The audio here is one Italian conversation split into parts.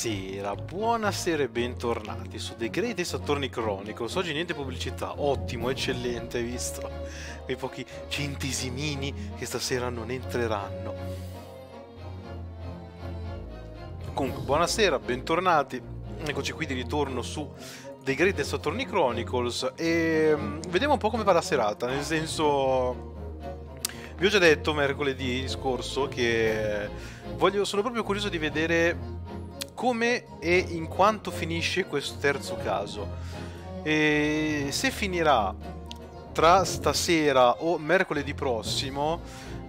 Buonasera, buonasera e bentornati su The Great Saturni Chronicles. Oggi niente pubblicità, ottimo, eccellente, visto? Quei pochi centesimini che stasera non entreranno. Comunque, buonasera, bentornati. Eccoci qui di ritorno su The Great Saturni Chronicles e mm, vediamo un po' come va la serata, nel senso... Vi ho già detto mercoledì scorso che voglio, sono proprio curioso di vedere come e in quanto finisce questo terzo caso. E se finirà tra stasera o mercoledì prossimo,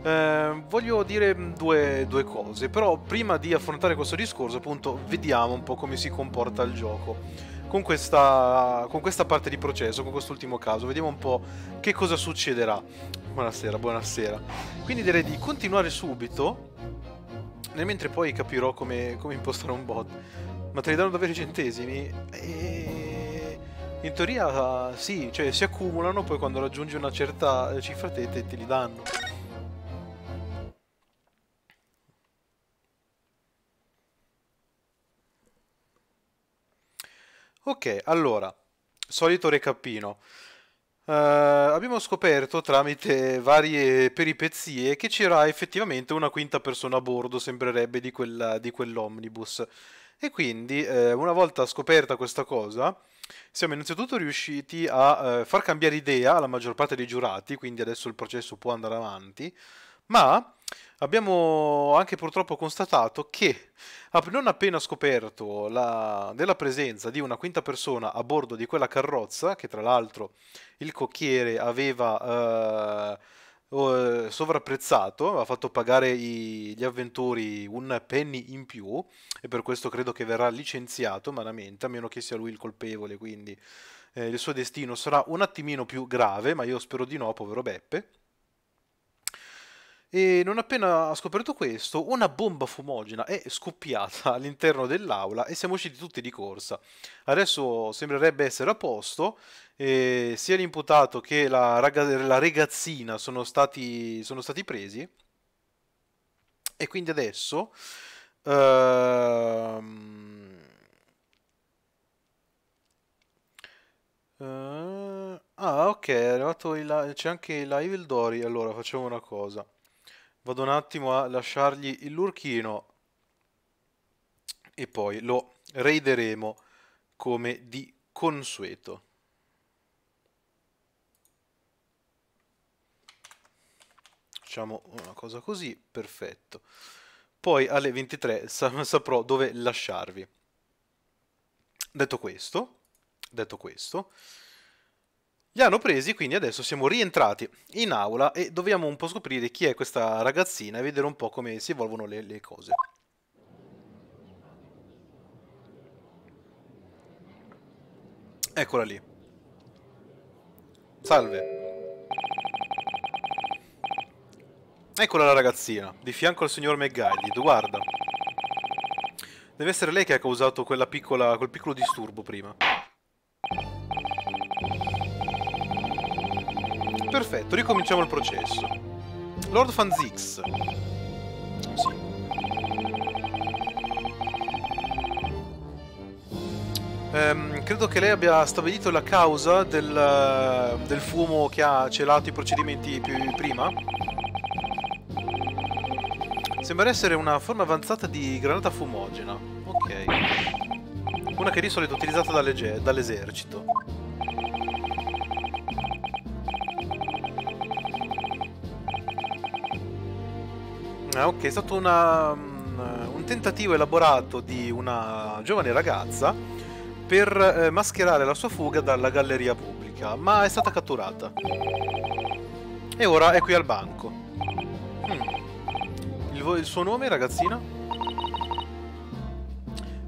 eh, voglio dire due, due, cose. Però prima di affrontare questo discorso, appunto, vediamo un po' come si comporta il gioco. Con questa, con questa parte di processo, con quest'ultimo caso, vediamo un po' che cosa succederà. Buonasera, buonasera. Quindi direi di continuare subito, nel mentre poi capirò come, come impostare un bot. Ma te li danno davvero i centesimi? E... In teoria sì, cioè si accumulano, poi quando raggiungi una certa cifra te, te, te li danno. Ok, allora, solito recapino. Uh, abbiamo scoperto tramite varie peripezie che c'era effettivamente una quinta persona a bordo, sembrerebbe, di, quella, di quell'omnibus. E quindi, uh, una volta scoperta questa cosa, siamo innanzitutto riusciti a uh, far cambiare idea alla maggior parte dei giurati, quindi adesso il processo può andare avanti, ma abbiamo anche purtroppo constatato che non appena scoperto la, della presenza di una quinta persona a bordo di quella carrozza, che tra l'altro il cocchiere aveva eh, sovrapprezzato, aveva fatto pagare i, gli avventori un penny in più e per questo credo che verrà licenziato malamente, a meno che sia lui il colpevole, quindi eh, il suo destino sarà un attimino più grave, ma io spero di no, povero Beppe. E non appena ha scoperto questo, una bomba fumogena è scoppiata all'interno dell'aula e siamo usciti tutti di corsa. Adesso sembrerebbe essere a posto, e sia l'imputato che la, la ragazzina sono stati, sono stati, presi. E quindi adesso... Uh, uh, ah, ok, è arrivato il, c'è anche la Evil Dory. Allora facciamo una cosa. Vado un attimo a lasciargli il lurchino e poi lo raideremo come di consueto. Facciamo una cosa così, perfetto. Poi alle 23 saprò dove lasciarvi. Detto questo, detto questo, li hanno presi, quindi adesso siamo rientrati in aula e dobbiamo un po' scoprire chi è questa ragazzina e vedere un po' come si evolvono le, le cose. Eccola lì. Salve. Eccola la ragazzina, di fianco al signor McGuire, guarda. Deve essere lei che ha causato piccola, quel piccolo disturbo prima. Perfetto, ricominciamo il processo. Lord Fanzix. Sì. Ehm, credo che lei abbia stabilito la causa del, del fumo che ha celato i procedimenti prima. Sembra essere una forma avanzata di granata fumogena. Ok. Una che è di solito utilizzata dall'esercito. Ah, ok, è stato una, um, un tentativo elaborato di una giovane ragazza per eh, mascherare la sua fuga dalla galleria pubblica, ma è stata catturata. E ora è qui al banco. Il, il suo nome, ragazzina?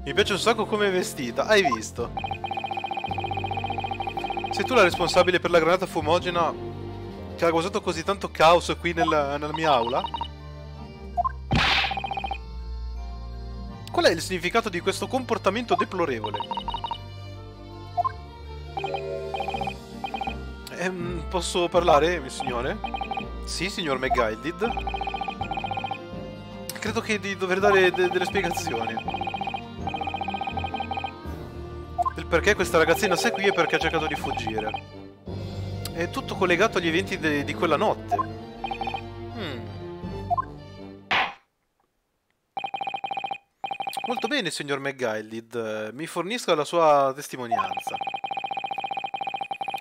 Mi piace un sacco come è vestita, hai visto? Sei tu la responsabile per la granata fumogena che ha causato così tanto caos qui nella, nella mia aula? Qual è il significato di questo comportamento deplorevole? Ehm, posso parlare, signore? Sì, signor McGuided. Credo che di dover dare de delle spiegazioni. perché questa ragazzina sei qui e perché ha cercato di fuggire. È tutto collegato agli eventi di quella notte. Hmm. Molto bene, signor McGuilded. Mi fornisca la sua testimonianza.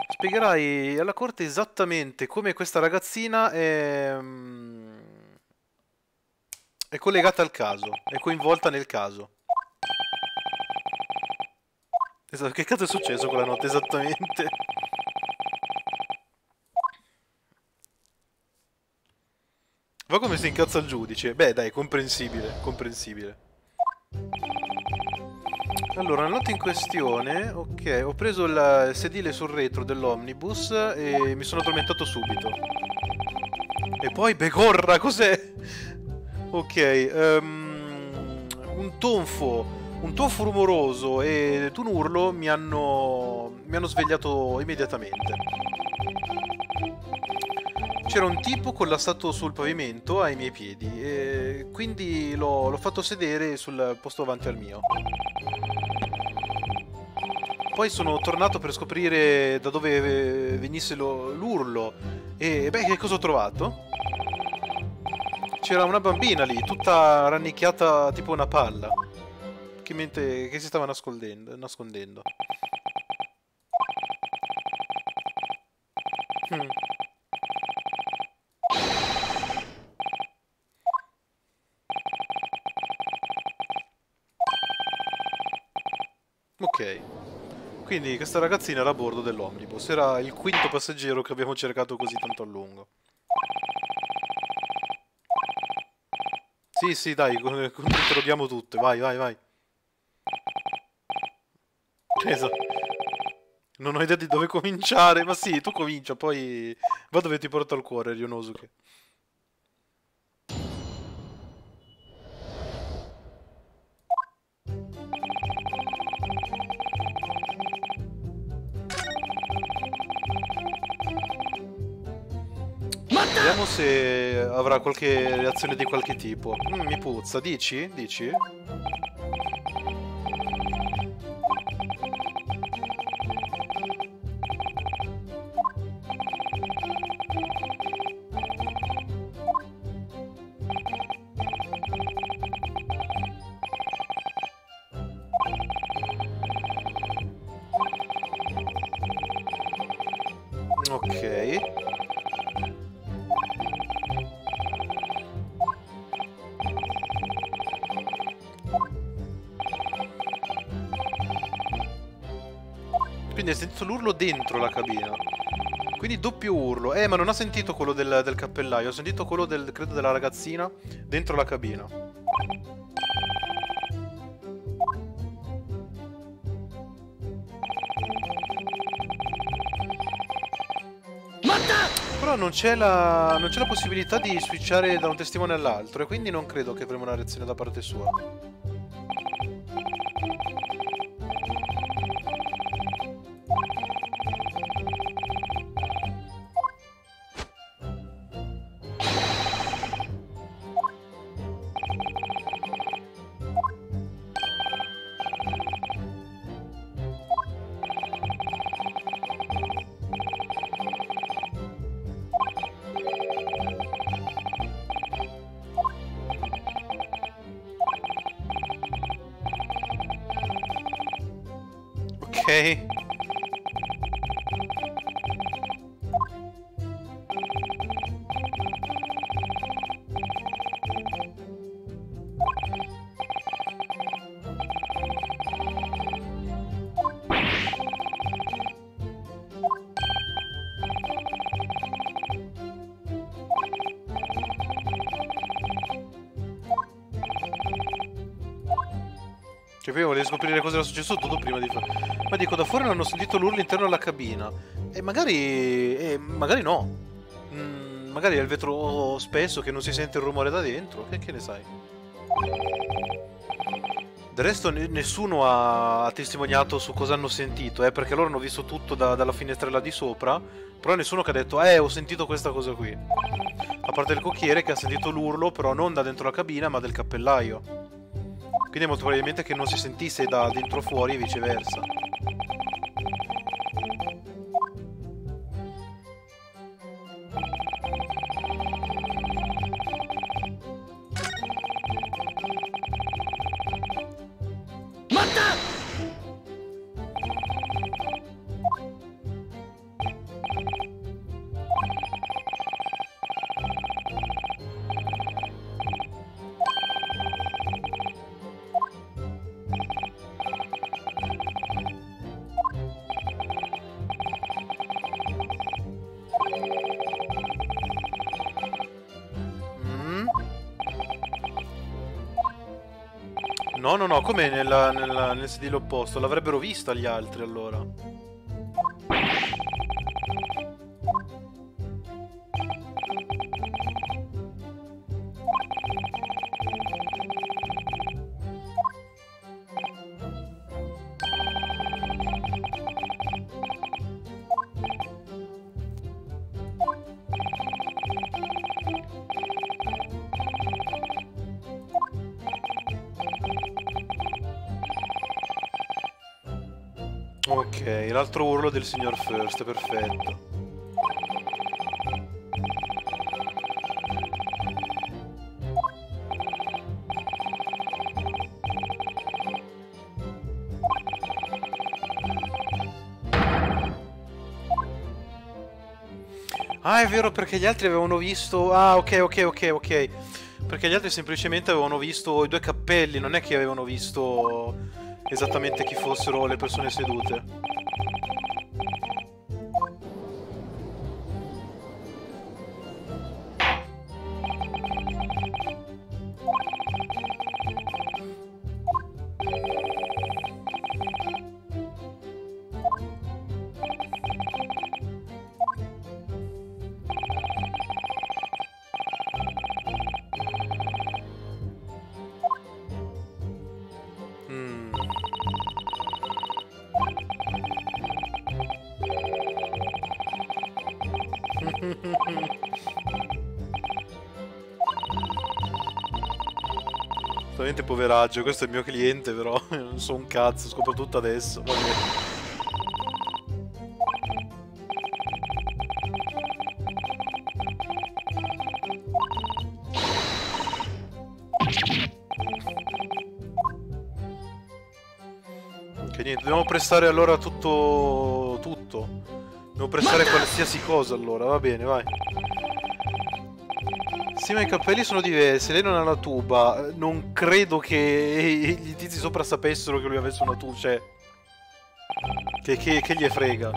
Spiegherai alla corte esattamente come questa ragazzina è... è collegata al caso, è coinvolta nel caso. Esatto, che cazzo è successo quella notte esattamente? Va come si incazza il giudice. Beh, dai, comprensibile, comprensibile. Allora, la notte in questione, ok, ho preso il sedile sul retro dell'omnibus e mi sono addormentato subito. E poi, begorra, cos'è? Ok, um, un tonfo, un tonfo rumoroso ed un urlo mi hanno, mi hanno svegliato immediatamente. C'era un tipo collassato sul pavimento ai miei piedi e quindi l'ho fatto sedere sul posto davanti al mio. Poi sono tornato per scoprire da dove venisse l'urlo e beh, che cosa ho trovato? C'era una bambina lì, tutta rannicchiata tipo una palla, che, mente, che si stava nascondendo. nascondendo. Hmm. Ok. Quindi questa ragazzina era a bordo dell'omnibus. Era il quinto passeggero che abbiamo cercato così tanto a lungo. Sì, sì, dai, interroghiamo tutte. Vai, vai, vai. Esatto. Non ho idea di dove cominciare, ma sì, tu comincia, poi va dove ti porta il cuore, Ryonosuke. Vediamo se avrà qualche reazione di qualche tipo. Mm, mi puzza, dici? Dici? L'urlo dentro la cabina. Quindi doppio urlo. Eh, ma non ha sentito quello del, del cappellaio. Ho sentito quello del, credo, della ragazzina dentro la cabina. Però non c'è la, non c'è la possibilità di switchare da un testimone all'altro e quindi non credo che avremo una reazione da parte sua. Successo tutto prima di fare... Ma dico, da fuori non hanno sentito l'urlo all'interno della cabina. E magari... E magari no. Mm, magari è il vetro spesso che non si sente il rumore da dentro. Che, che ne sai? Del resto nessuno ha, testimoniato su cosa hanno sentito, eh, perché loro hanno visto tutto da, dalla finestrella di sopra, però nessuno che ha detto, eh, ho sentito questa cosa qui. A parte il cocchiere che ha sentito l'urlo, però non da dentro la cabina, ma del cappellaio. Quindi molto probabilmente che non si sentisse da dentro fuori e viceversa. Nella, nel sedile opposto? L'avrebbero vista gli altri allora. Del signor First, perfetto. Ah, è vero perché gli altri avevano visto... Ah, ok, ok, ok, ok. Perché gli altri semplicemente avevano visto i due cappelli, non è che avevano visto esattamente chi fossero le persone sedute. Poveraggio, questo è il mio cliente però, non so un cazzo, scopro tutto adesso. Che niente, dobbiamo prestare allora tutto... tutto. Dobbiamo prestare qualsiasi cosa allora, va bene, vai. Sì, ma i capelli sono diversi, lei non ha la tuba. Non credo che i tizi sopra sapessero che lui avesse una tuba, cioè... Che, che, che gli frega.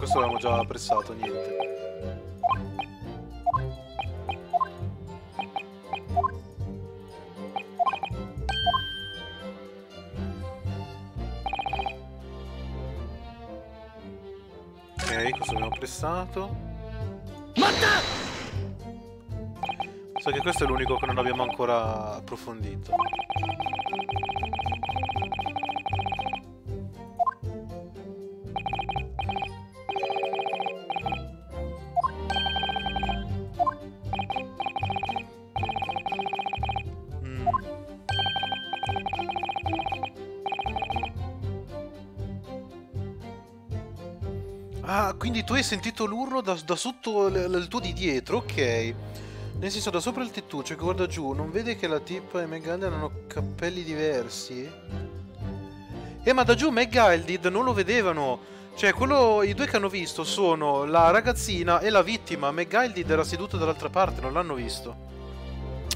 Questo l'abbiamo già apprezzato, niente. Ok, questo abbiamo apprezzato. So che questo è l'unico che non abbiamo ancora approfondito. Tu hai sentito l'urlo da, da sotto il tuo di dietro, ok. Nel senso, da sopra il tettuccio che guarda giù, non vede che la tipa e Megan hanno capelli diversi? Eh, ma da giù Meg Aldid non lo vedevano. Cioè, quello, i due che hanno visto sono la ragazzina e la vittima. Meg Aldid era seduta dall'altra parte, non l'hanno visto.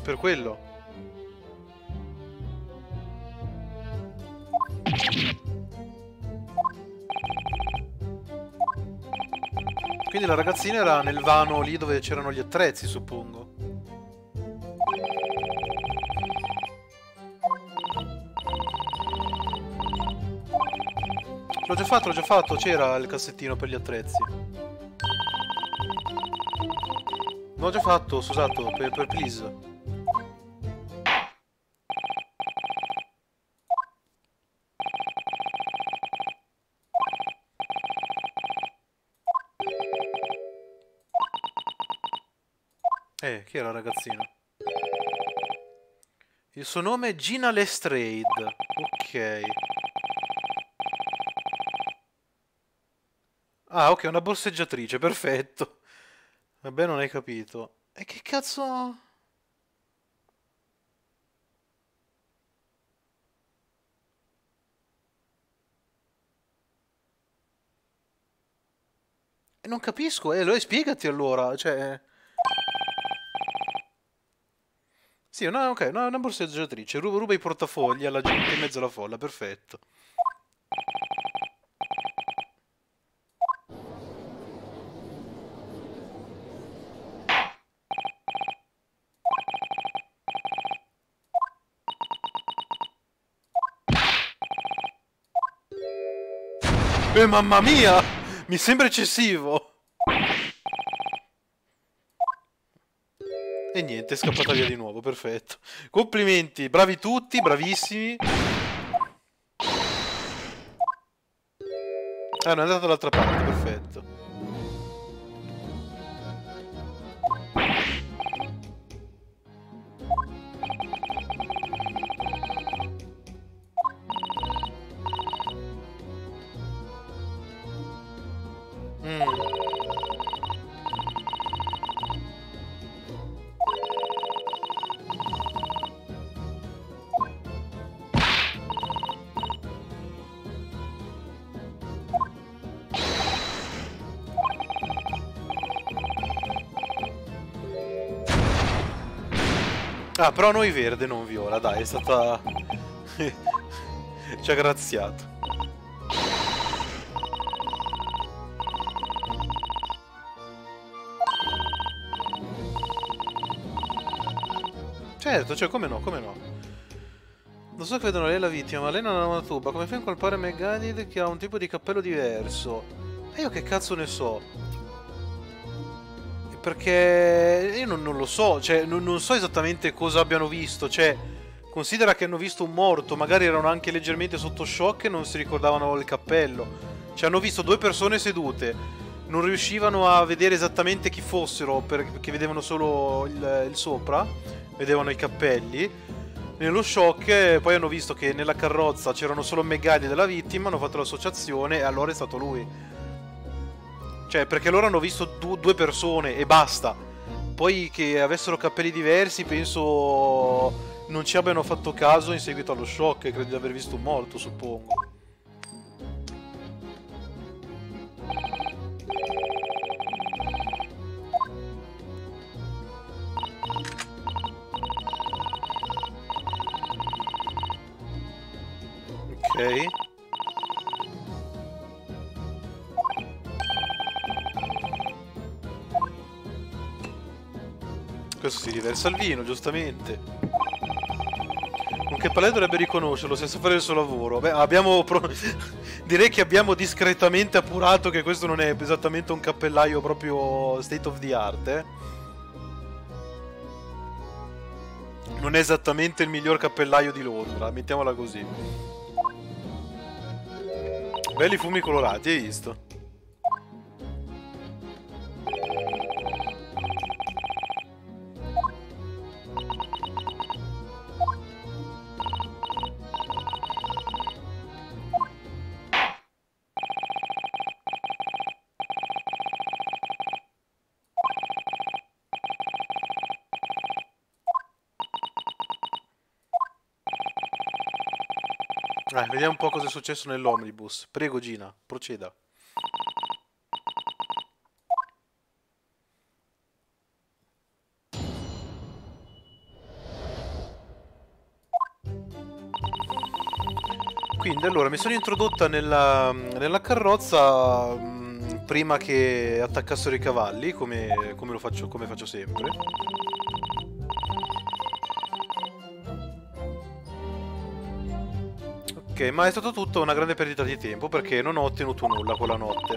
Per quello. Quindi la ragazzina era nel vano lì dove c'erano gli attrezzi, suppongo. L'ho già fatto, l'ho già fatto, c'era il cassettino per gli attrezzi. L'ho già fatto, scusato, per, per please. Chi era la ragazzina? Il suo nome è Gina Lestrade. Ok. Ah, ok, una borseggiatrice, perfetto. Vabbè, non hai capito. E che cazzo... Non capisco, eh, allora spiegati allora, cioè... Sì, una, ok, una, una borseggiatrice, ruba, ruba i portafogli alla gente in mezzo alla folla, perfetto. Eh, mamma mia! Mi sembra eccessivo! Niente, è scappata via di nuovo, perfetto. Complimenti, bravi tutti, bravissimi. Ah, non è andato dall'altra parte, perfetto. Però noi verde, non viola, dai, è stata... Ci ha graziato. Certo, cioè, come no, come no. Non so che vedono lei la vittima, ma lei non ha una tuba. Come fai a incolpare Megadid che ha un tipo di cappello diverso? E io che cazzo ne so? Perché io non, non lo so, cioè non, non, so esattamente cosa abbiano visto, cioè considera che hanno visto un morto, magari erano anche leggermente sotto shock e non si ricordavano il cappello, cioè hanno visto due persone sedute, non riuscivano a vedere esattamente chi fossero perché vedevano solo il, il sopra, vedevano i cappelli, nello shock poi hanno visto che nella carrozza c'erano solo medaglie della vittima, hanno fatto l'associazione e allora è stato lui. Cioè, perché loro hanno visto du due persone e basta. Poi che avessero capelli diversi, penso non ci abbiano fatto caso in seguito allo shock. Credo di aver visto un morto, suppongo. Ok. Questo si riversa al vino, giustamente. Con che palè dovrebbe riconoscerlo senza fare il suo lavoro? Beh, abbiamo... Direi che abbiamo discretamente appurato che questo non è esattamente un cappellaio proprio state of the art, eh? Non è esattamente il miglior cappellaio di Londra, mettiamola così. Belli fumi colorati, hai visto? Vediamo un po' cosa è successo nell'omnibus. Prego Gina, proceda. Quindi allora mi sono introdotta nella, nella carrozza mh, mm, prima che attaccassero i cavalli, come, come, faccio, come faccio sempre. Ok, ma è stato tutto una grande perdita di tempo perché non ho ottenuto nulla quella notte.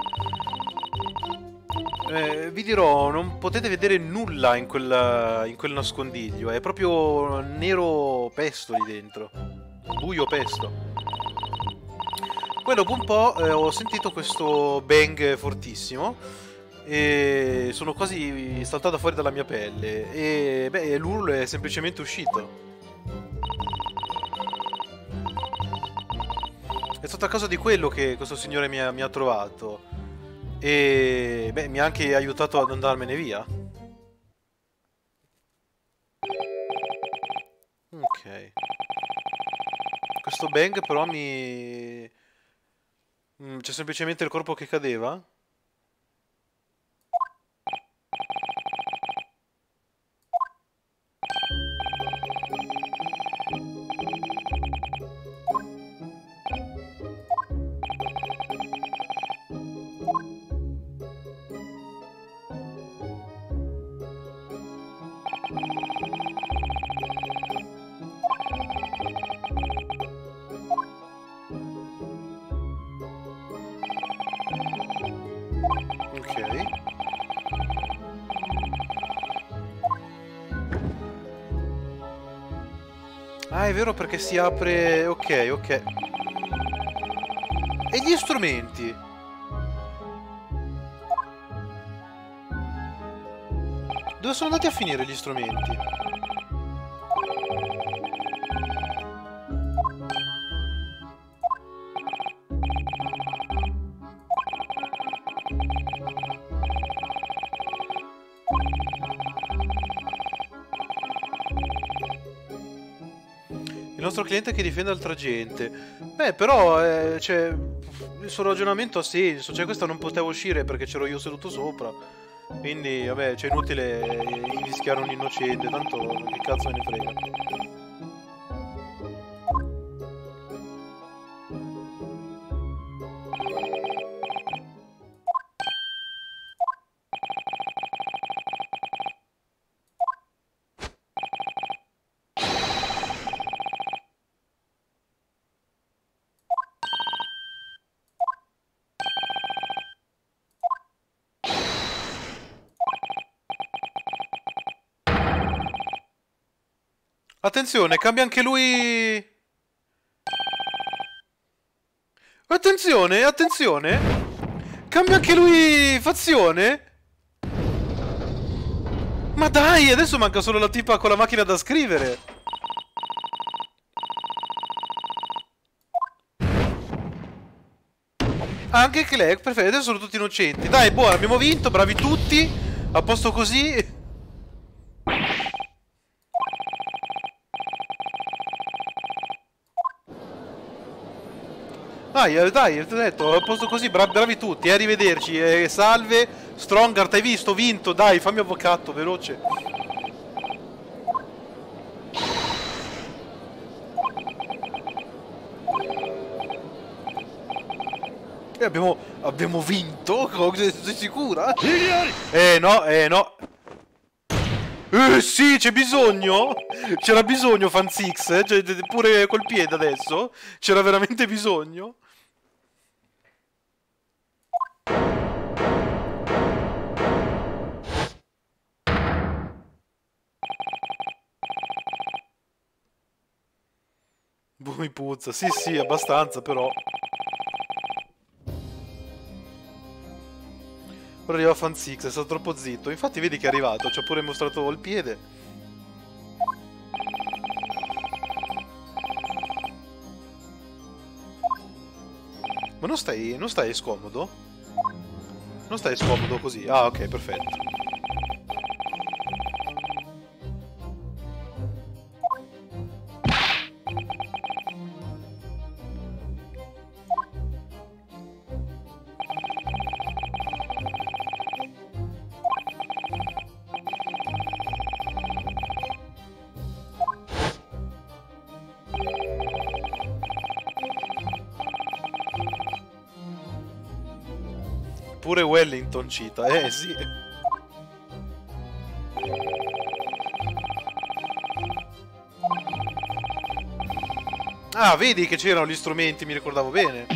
Eh, vi dirò, non potete vedere nulla in quel, in quel nascondiglio, è proprio nero pesto lì dentro. Buio pesto. Poi dopo un po' eh, ho sentito questo bang fortissimo E sono quasi saltato fuori dalla mia pelle. E beh, l'urlo è semplicemente uscito. È stato a causa di quello che questo signore mi ha, mi ha trovato. E beh, mi ha anche aiutato ad andarmene via. Ok. Questo bang però mi... Mm, C'è semplicemente il corpo che cadeva? È vero perché si apre... Ok, ok. E gli strumenti? Dove sono andati a finire gli strumenti? Nostro cliente che difende altra gente. Beh, però, eh, cioè, il suo ragionamento ha senso. Cioè, questa non poteva uscire perché c'ero io seduto sopra. Quindi, vabbè, cioè, inutile invischiare un innocente, tanto che cazzo me ne frega. Attenzione, cambia anche lui... Attenzione, attenzione! Cambia anche lui fazione? Ma dai, adesso manca solo la tipa con la macchina da scrivere. Anche Clegg, perfetto, adesso sono tutti innocenti. Dai, buono, abbiamo vinto, bravi tutti. A posto così. Dai, eh, dai, ti ho detto, a posto così, bravi, bravi tutti, eh, arrivederci, eh, salve, Strongart, hai visto, vinto, dai, fammi avvocato, veloce. E abbiamo, abbiamo vinto? Sei sicura? Eh no, eh no. Eh sì, c'è bisogno? C'era bisogno Fanzix, eh? Cioè, pure col piede adesso? C'era veramente bisogno? Mi puzza. Sì, sì, abbastanza, però. Ora arriva Fanzix, è stato troppo zitto. Infatti vedi che è arrivato, ci ha pure mostrato il piede. Ma non stai, non stai scomodo? Non stai scomodo così? Ah, ok, perfetto. Wellington cita, eh sì. Ah, vedi che c'erano gli strumenti, mi ricordavo bene.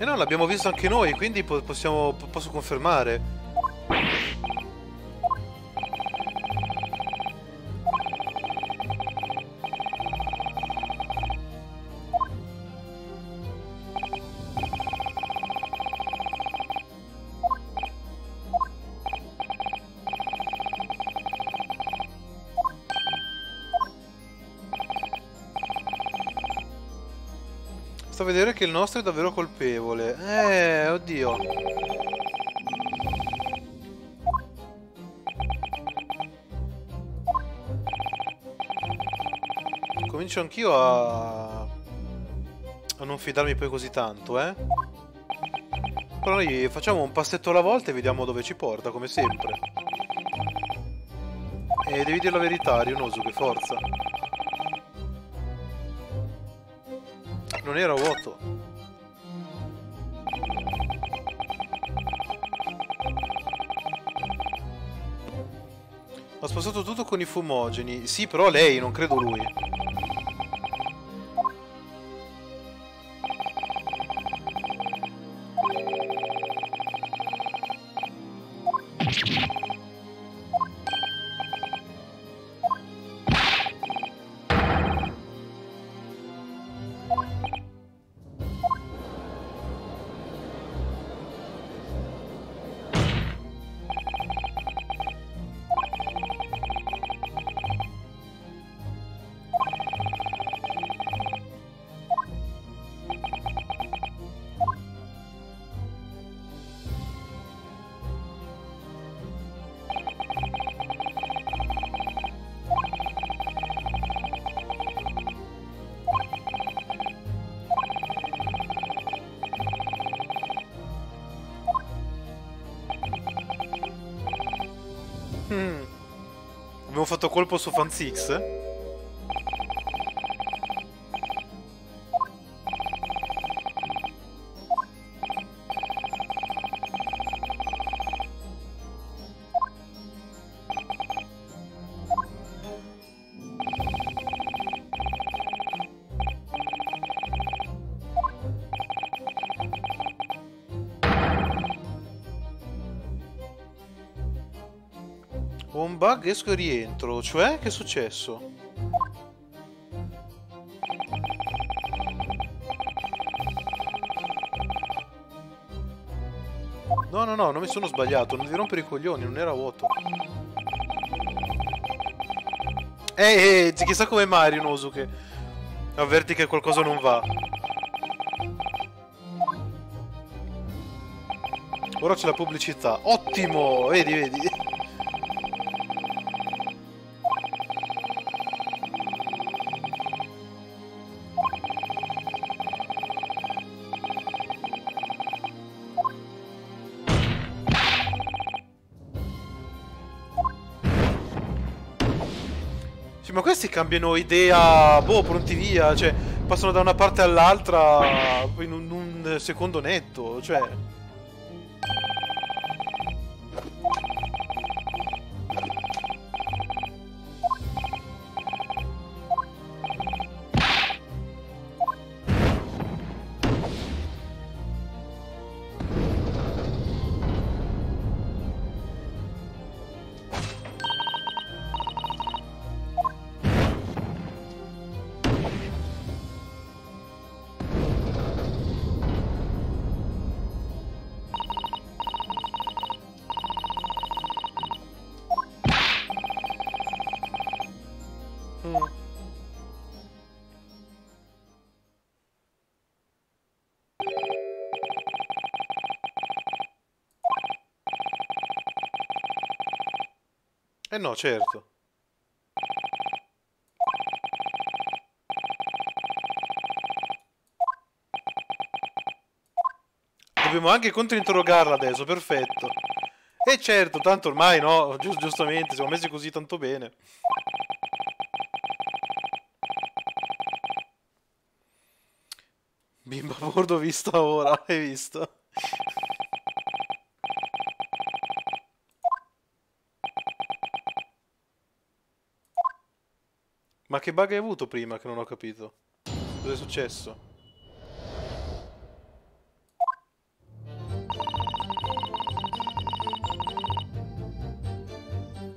E no, l'abbiamo visto anche noi, quindi possiamo, posso confermare. Che il nostro è davvero colpevole. Eh, oddio. Comincio anch'io a... a non fidarmi poi così tanto, eh. Però noi facciamo un passetto alla volta e vediamo dove ci porta, come sempre. E devi dire la verità, Rionosu, che forza. Non era vuoto. Ho spostato tutto con i fumogeni. Sì, però lei, non credo lui. Fatto colpo su Fanzix? Bug, esco e rientro. Cioè, che è successo? No, no, no, non mi sono sbagliato. Non devi rompere i coglioni, non era vuoto. Ehi, ehi, chissà come Mario Nosuke. Avverti che qualcosa non va. Ora c'è la pubblicità. Ottimo! Vedi, vedi. Cambiano idea, boh, pronti via, cioè passano da una parte all'altra in un, un secondo netto, cioè... Eh no, certo. Dobbiamo anche controinterrogarla adesso, perfetto. E certo, tanto ormai no, Gi giustamente, siamo messi così tanto bene. Bimba bordo vista ora, hai visto? che bug hai avuto prima che non ho capito? Cos'è successo?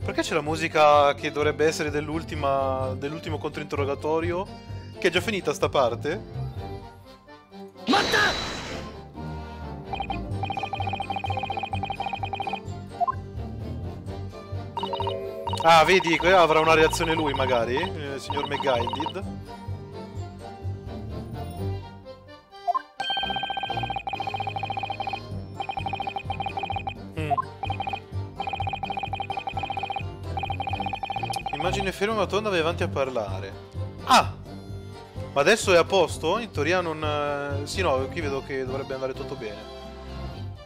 Perché c'è la musica che dovrebbe essere dell'ultimo dell controinterrogatorio? Che è già finita sta parte? Ah, vedi, avrà una reazione lui magari, eh, signor McGuinded. Mm. Immagine ferma ma tonda vai avanti a parlare. Ah! Ma adesso è a posto? In teoria non... Eh, sì, no, qui vedo che dovrebbe andare tutto bene.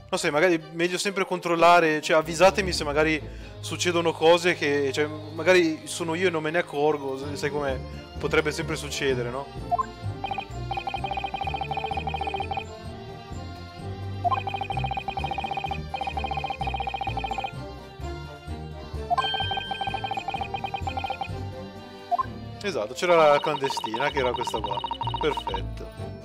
Non so, magari meglio sempre controllare, cioè avvisatemi se magari succedono cose che, cioè, magari sono io e non me ne accorgo, sai come potrebbe sempre succedere, no? Esatto, c'era la clandestina che era questa qua. Perfetto.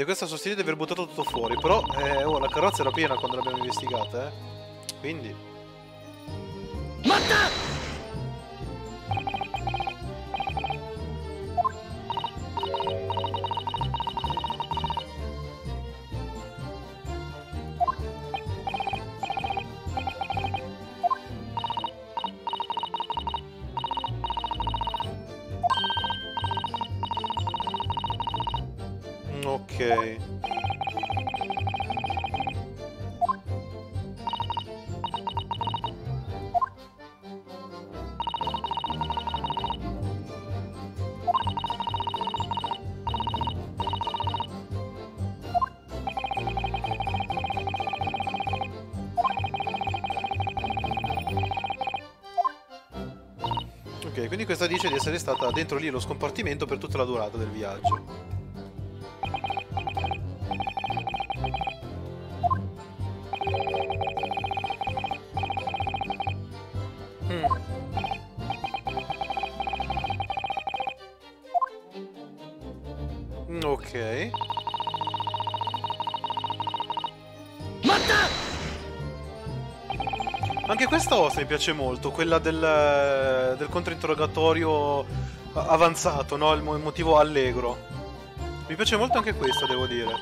Niente, questa sostiene di aver buttato tutto fuori, però eh, oh, la carrozza era piena quando l'abbiamo investigata, eh. Quindi... essere stata dentro lì lo scompartimento per tutta la durata del viaggio. Hmm. Ok. Anche questa ossa mi piace molto, quella del, del controinterrogatorio avanzato, no? Il motivo allegro. Mi piace molto anche questa, devo dire.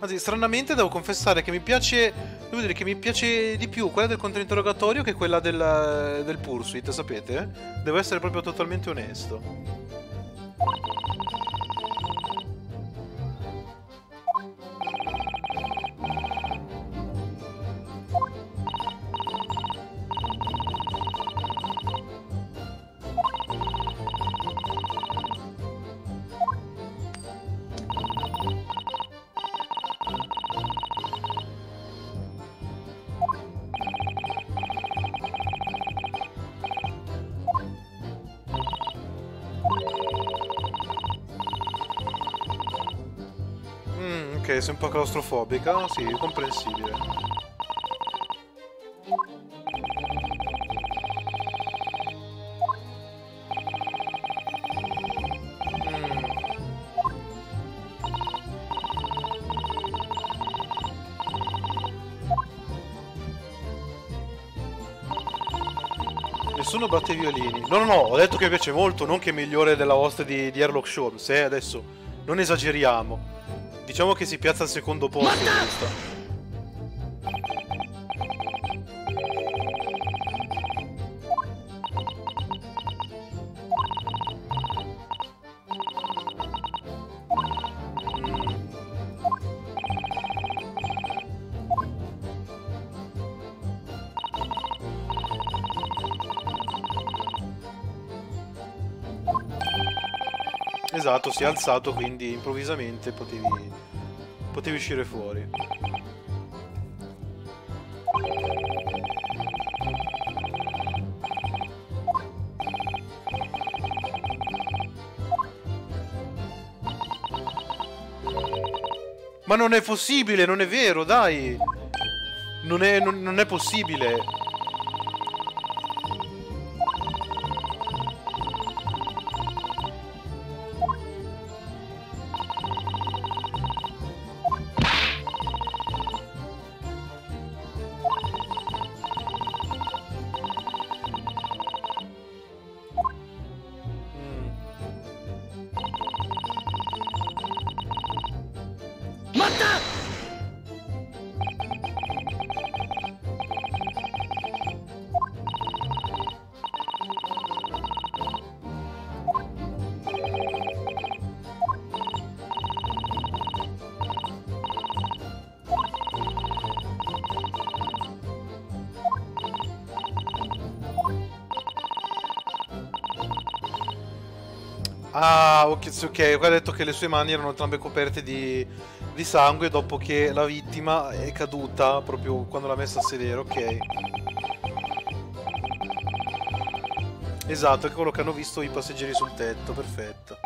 Anzi, stranamente devo confessare che mi piace. Devo dire che mi piace di più quella del controinterrogatorio che quella del, del Pursuit, sapete? Devo essere proprio totalmente onesto. Sei un po' claustrofobica? Sì, comprensibile. Mm. Nessuno batte i violini. No, no, no, ho detto che piace molto, non che è migliore della host di, di Airlock Sholmes, eh, adesso non esageriamo. Diciamo che si piazza al secondo posto si è alzato, quindi improvvisamente potevi, potevi uscire fuori. Ma non è possibile, non è vero, dai! Non è, non, non è possibile. Qua ha detto che le sue mani erano entrambe coperte di, di sangue dopo che la vittima è caduta proprio quando l'ha messa a sedere, ok. Esatto, è quello che hanno visto i passeggeri sul tetto, perfetto.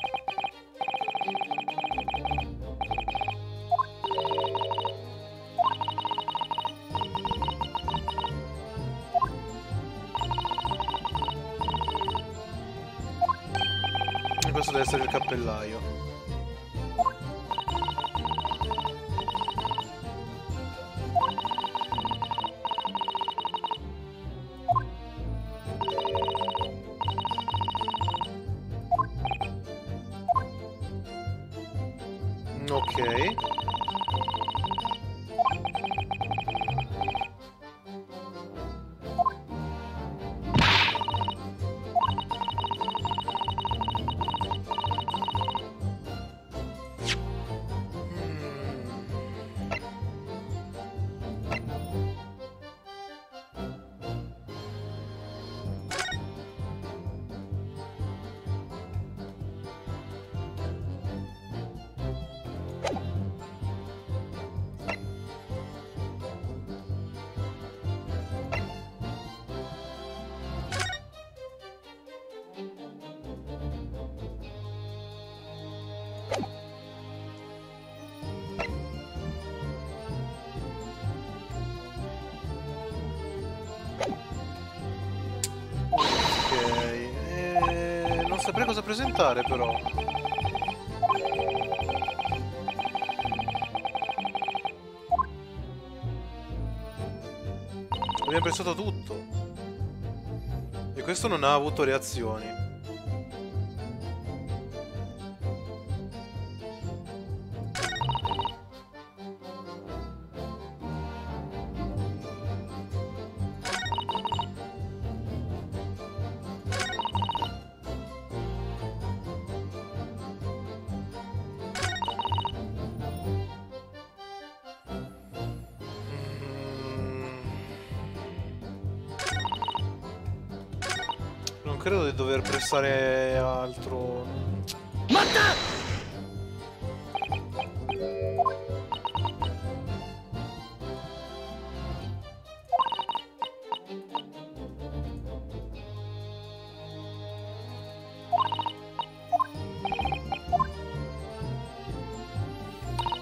Presentare però. Abbiamo pensato tutto. E questo non ha avuto reazioni. Credo di dover prestare altro. Matta!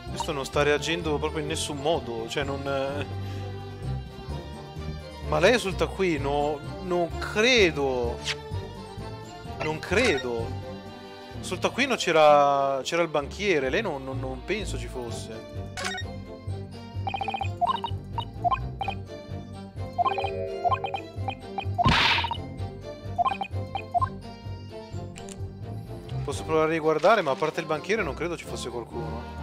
Questo non sta reagendo proprio in nessun modo, cioè non... Ma lei è sul taccuino? Non credo. Non credo. Sul taccuino c'era c'era il banchiere, lei non, non, non penso ci fosse. Posso provare a riguardare, ma a parte il banchiere non credo ci fosse qualcuno.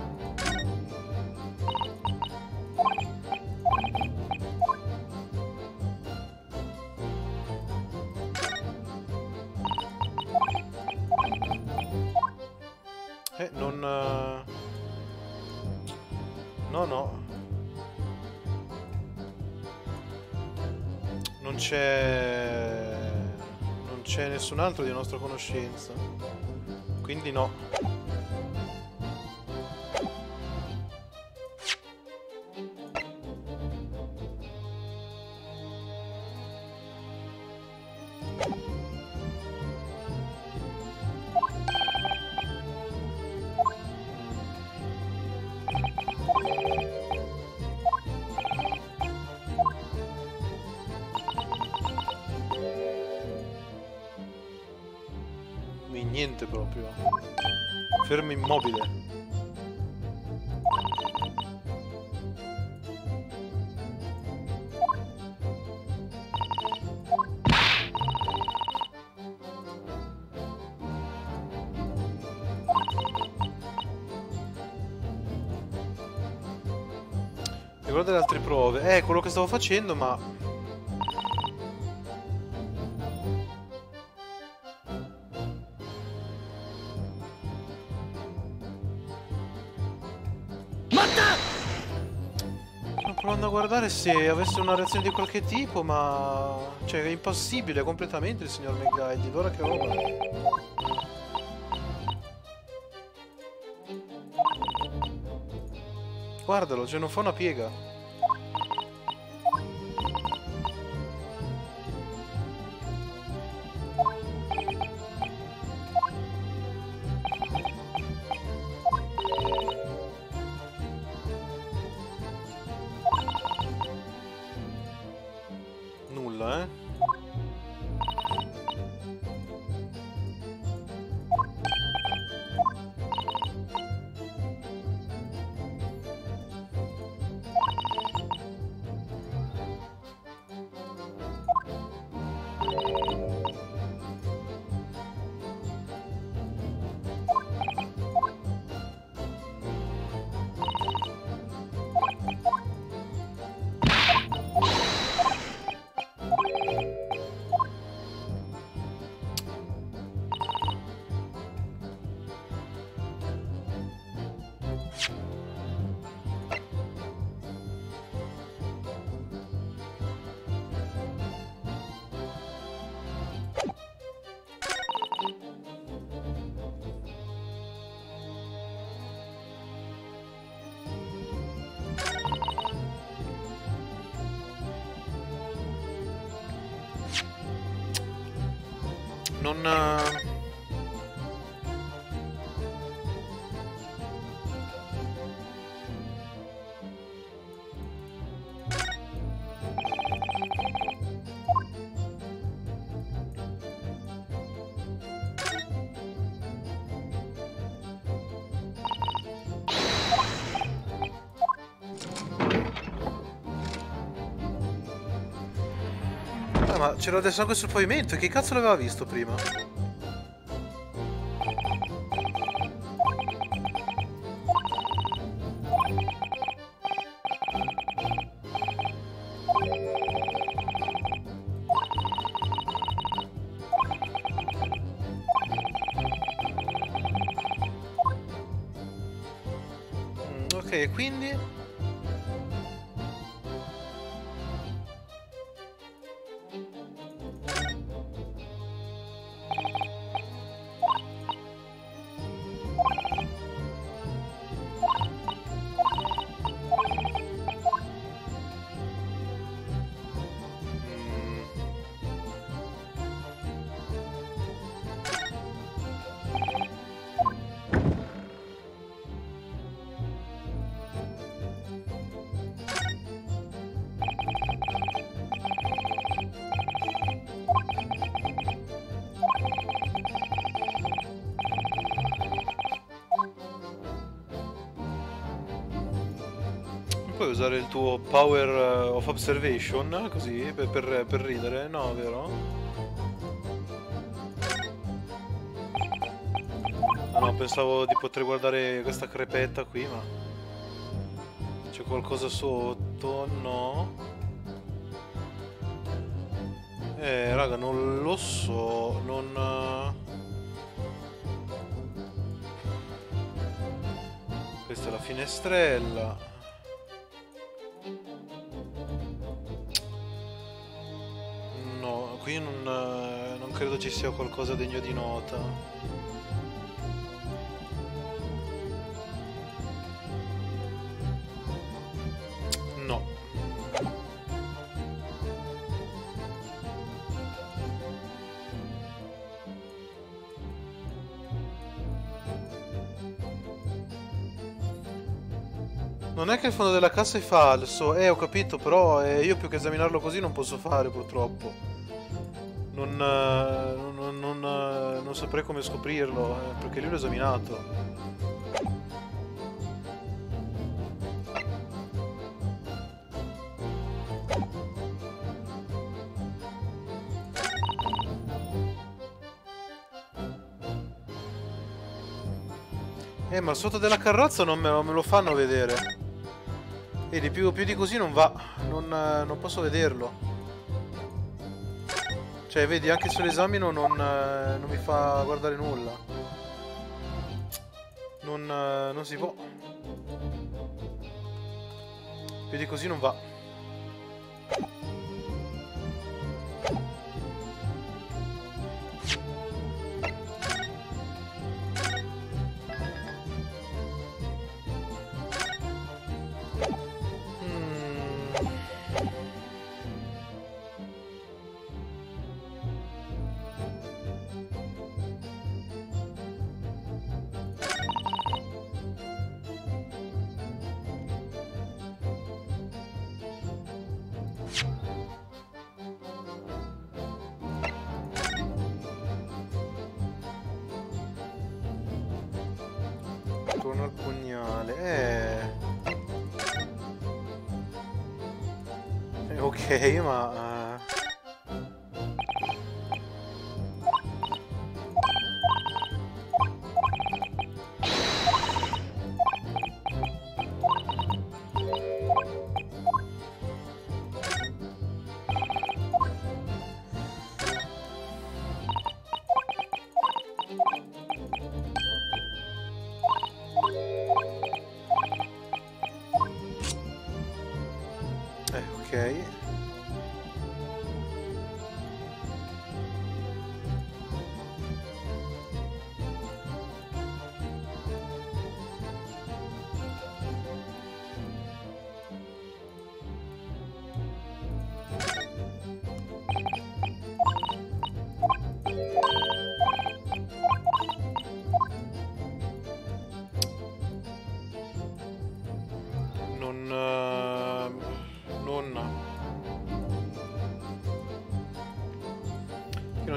Altro di nostra conoscenza. quindi no. Eh, quello che stavo facendo, ma guardare se avesse una reazione di qualche tipo, ma... Cioè, è impossibile completamente il signor McGuide. Ora che roba. Guardalo, cioè non fa una piega. C'era adesso anche sul pavimento. Che cazzo l'aveva visto prima? Usare il tuo power eh, of observation così per, per, per ridere? No, vero? Ah no, pensavo di poter guardare questa crepetta qui, ma... C'è qualcosa sotto? No. Eh, raga, non lo so, non... Questa è la finestrella. qualcosa degno di nota. No. Non è che il fondo della cassa è falso, eh ho capito però eh, io più che esaminarlo così non posso fare purtroppo. Non... Eh saprei come scoprirlo, eh, perché lui l'ho esaminato. Eh, ma sotto della carrozza non me, me lo fanno vedere. Vedi, più, più, di così non va. Non, eh, non, posso vederlo. Cioè, vedi, anche se lo non, eh, non mi fa guardare nulla. Non, eh, non si può. Più di così non va.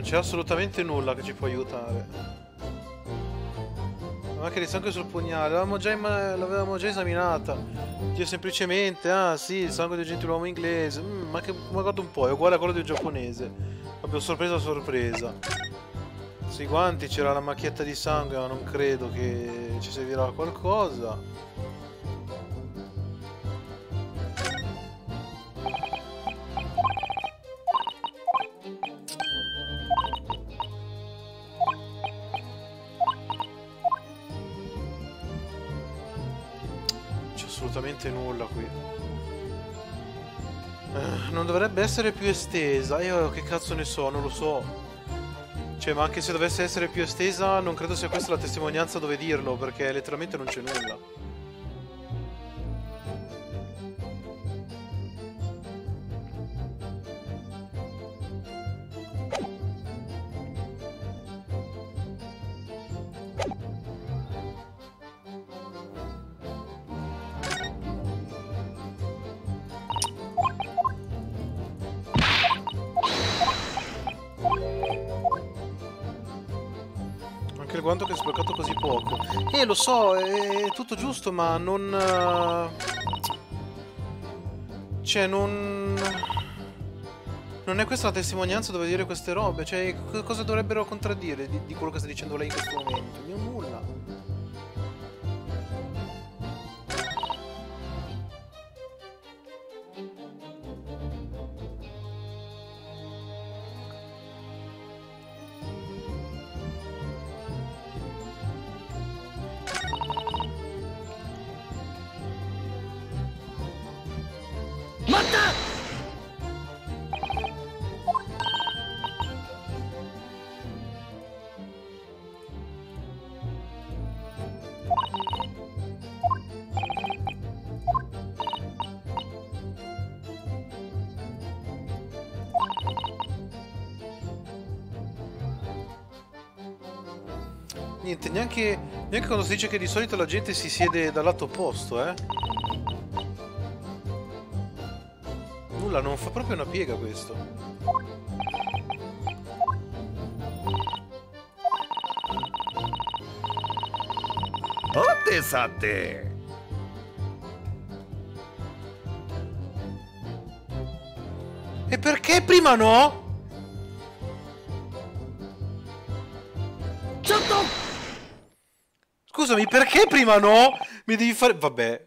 C'è assolutamente nulla che ci può aiutare. Ma che sangue sul pugnale, l'avevamo già, già, esaminata. Dio semplicemente, ah sì, il sangue di un gentiluomo inglese. Mm, ma che, ma guarda un po', è uguale a quello di un giapponese. Proprio sorpresa sorpresa. Sui guanti c'era la macchietta di sangue, ma non credo che ci servirà a qualcosa. Essere più estesa. Io che cazzo ne so, non lo so. Cioè, ma anche se dovesse essere più estesa, non credo sia questa la testimonianza dove dirlo, perché letteralmente non c'è nulla. È tutto giusto, ma non... Eh, cioè, non... Non è questa la testimonianza dove dire queste robe? Cioè, cosa dovrebbero contraddire di, di quello che sta dicendo lei in questo momento? Nulla. quando si dice che di solito la gente si siede dal lato opposto, eh? Nulla, non fa proprio una piega questo. Otte satte! E perché prima no? Perché prima no? Mi devi fare... Vabbè.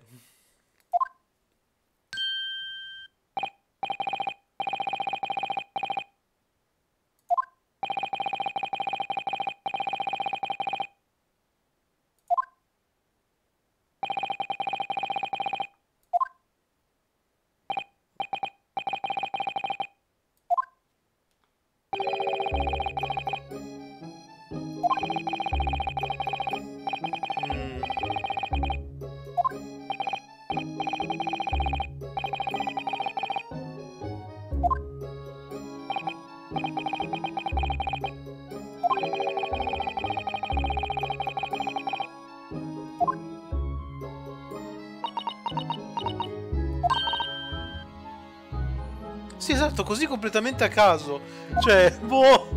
Così completamente a caso. Cioè, boh.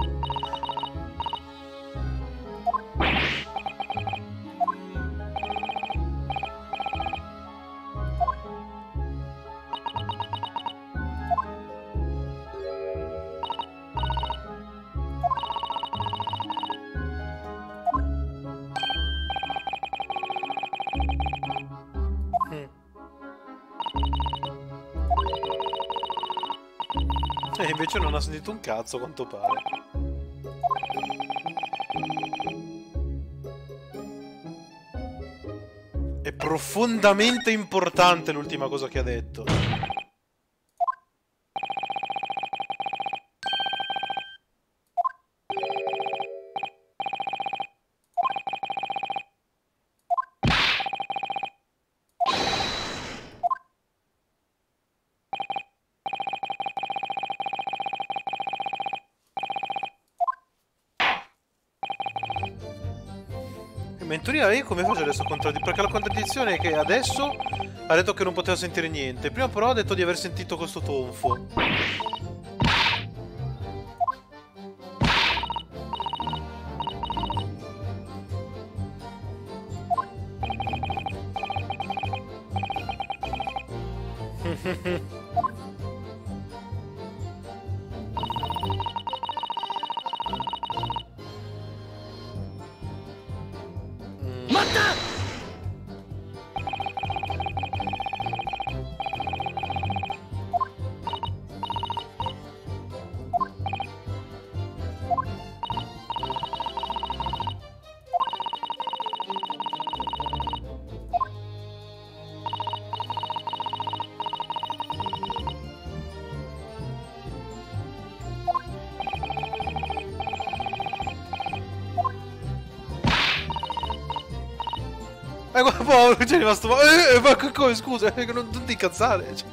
Ha sentito un cazzo, a quanto pare. È profondamente importante l'ultima cosa che ha detto. Teoria io come faccio adesso a contraddire? Perché la contraddizione è che adesso ha detto che non poteva sentire niente. Prima però ha detto di aver sentito questo tonfo. C'è rimasto... Eh, eh, ma co- come, scusa, eh, non, non ti incazzare. cioè.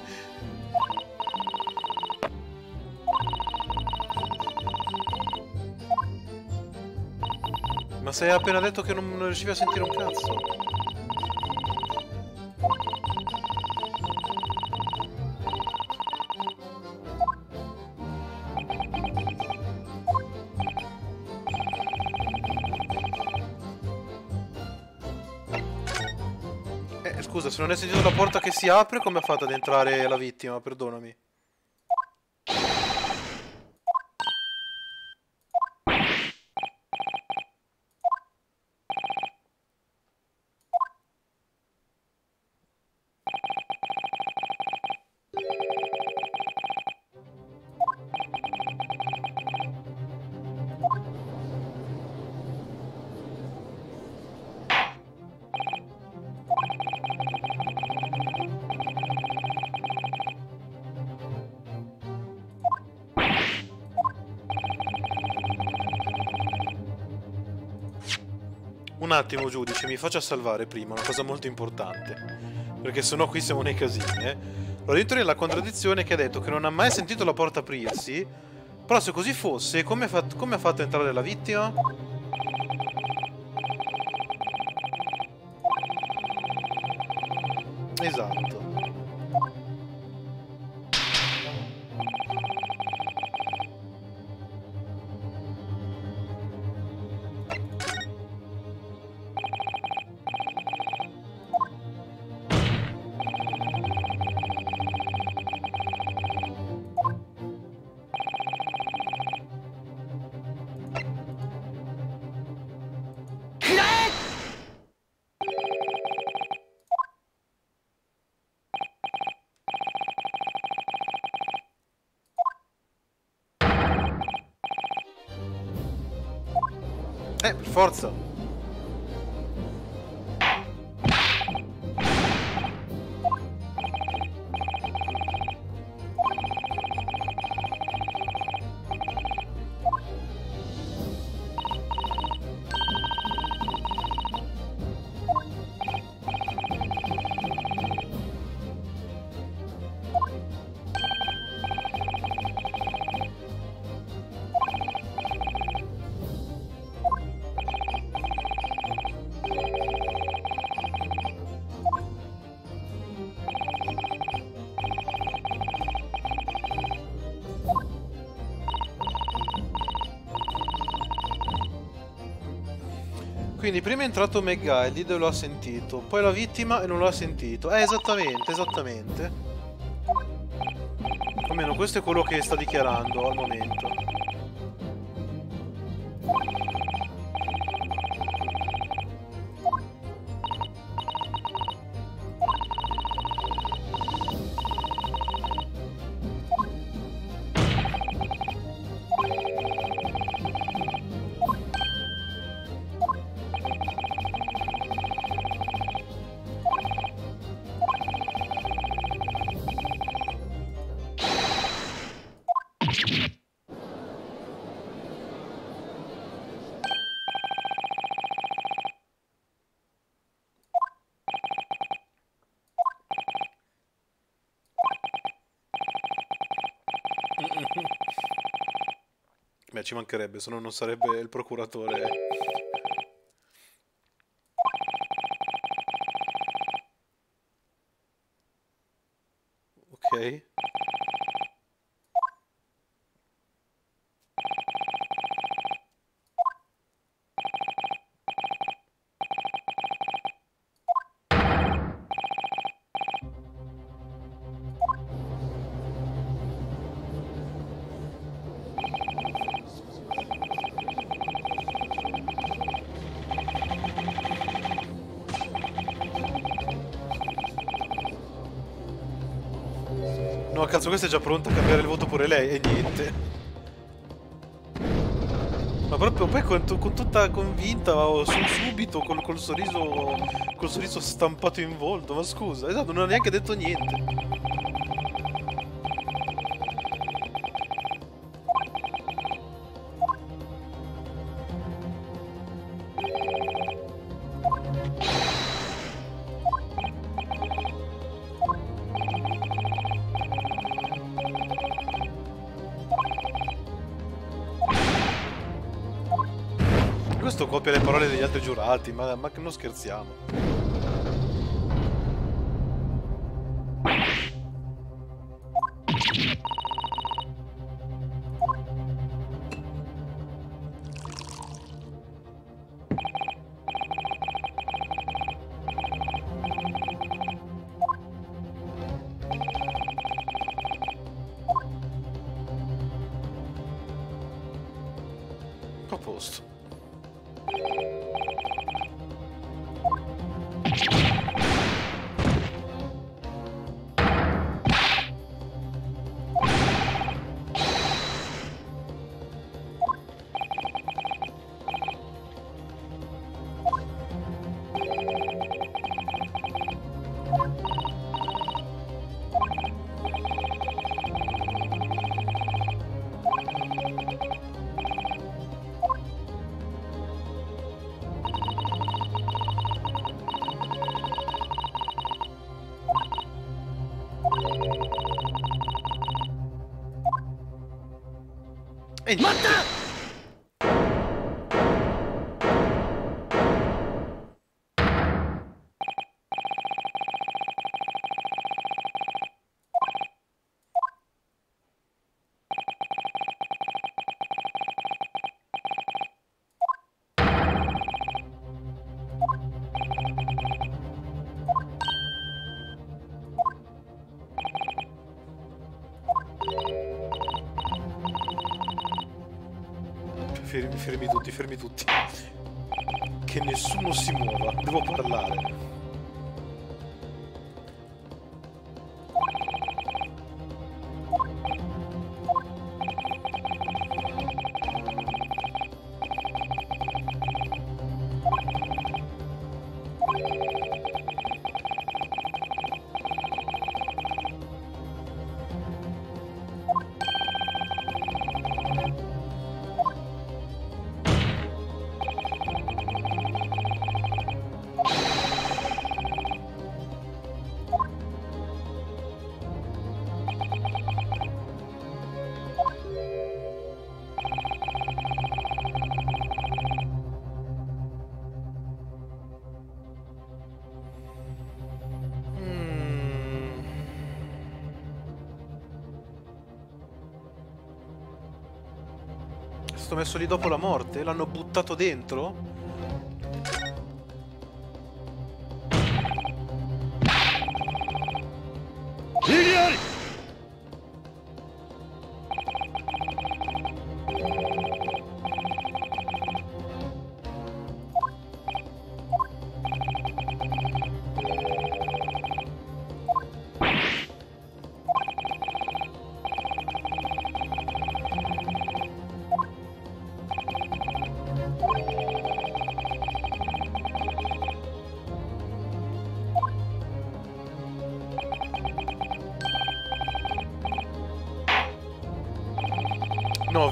Ma sei appena detto che non, non riuscivi a sentire un cazzo. Non hai sentito la porta che si apre, come ha fatto ad entrare la vittima? Perdonami. Attimo, giudice, mi faccia salvare prima, una cosa molto importante. Perché sennò qui siamo nei casini, eh. Allora, dentro la contraddizione che ha detto che non ha mai sentito la porta aprirsi. Però se così fosse, come fatto, come ha fatto entrare la vittima? Quindi prima è entrato McGuile, e lo ha sentito, poi la vittima e non lo ha sentito. Eh, esattamente, esattamente. Almeno questo è quello che sta dichiarando al momento. Ci mancherebbe, se no non sarebbe il procuratore. Cazzo, questa è già pronta a cambiare il voto pure lei e niente. Ma proprio poi con, con tutta convinta, su, subito, col, col, sorriso, col sorriso stampato in volto. Ma scusa, esatto, non ha neanche detto niente. Giurati, ma, ma non scherziamo. Tutti, messo lì dopo la morte? L'hanno buttato dentro?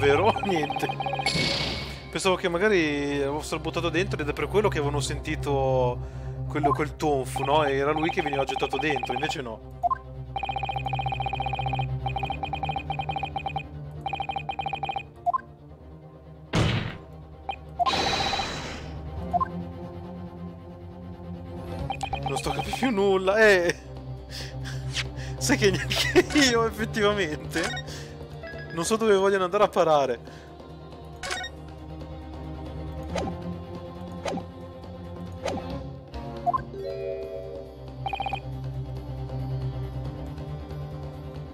Vero? Niente. Pensavo che magari avessero buttato dentro ed è per quello che avevano sentito quello, quel tonfo, no? E era lui che veniva gettato dentro, invece no. Non sto capendo più nulla, eh... Sai che neanche io, effettivamente... Non so dove vogliono andare a parare.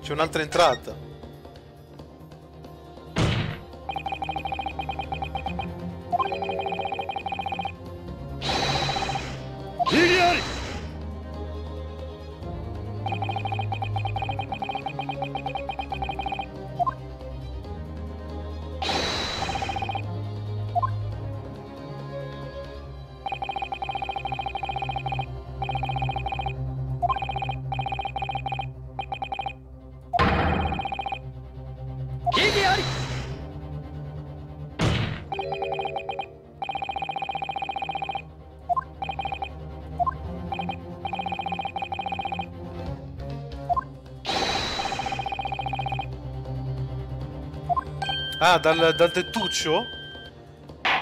C'è un'altra entrata. Ah, dal, dal tettuccio?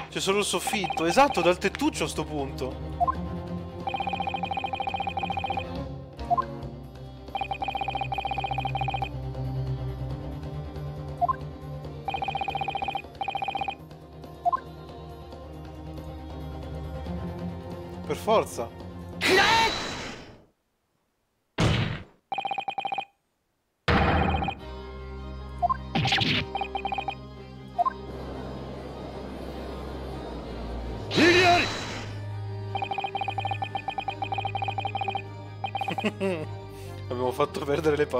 C'è solo il soffitto. Esatto, dal tettuccio a sto punto.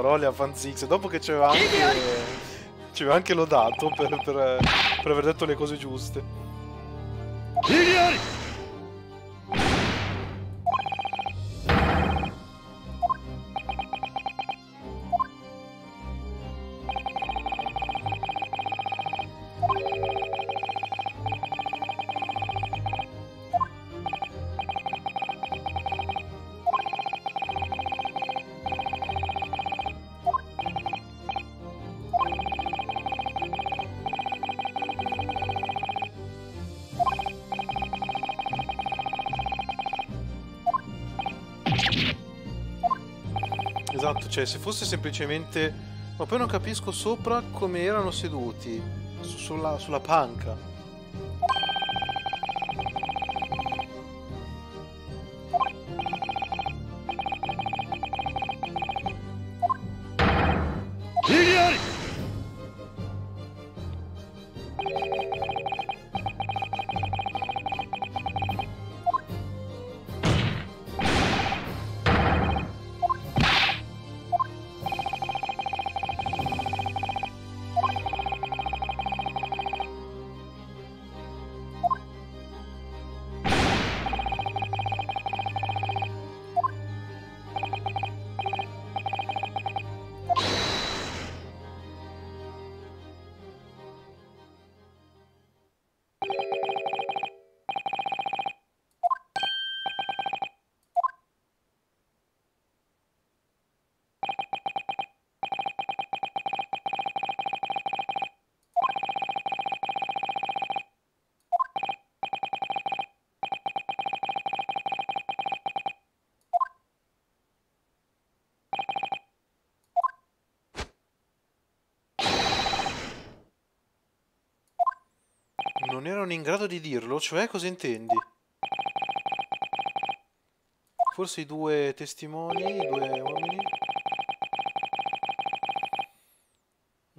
Parole a Fanzix dopo che ci aveva anche, anche lodato per, per, per aver detto le cose giuste. Cioè se fosse semplicemente... Ma poi non capisco sopra come erano seduti. Sulla, sulla panca. Erano in grado di dirlo, cioè cosa intendi? Forse i due testimoni, i due uomini?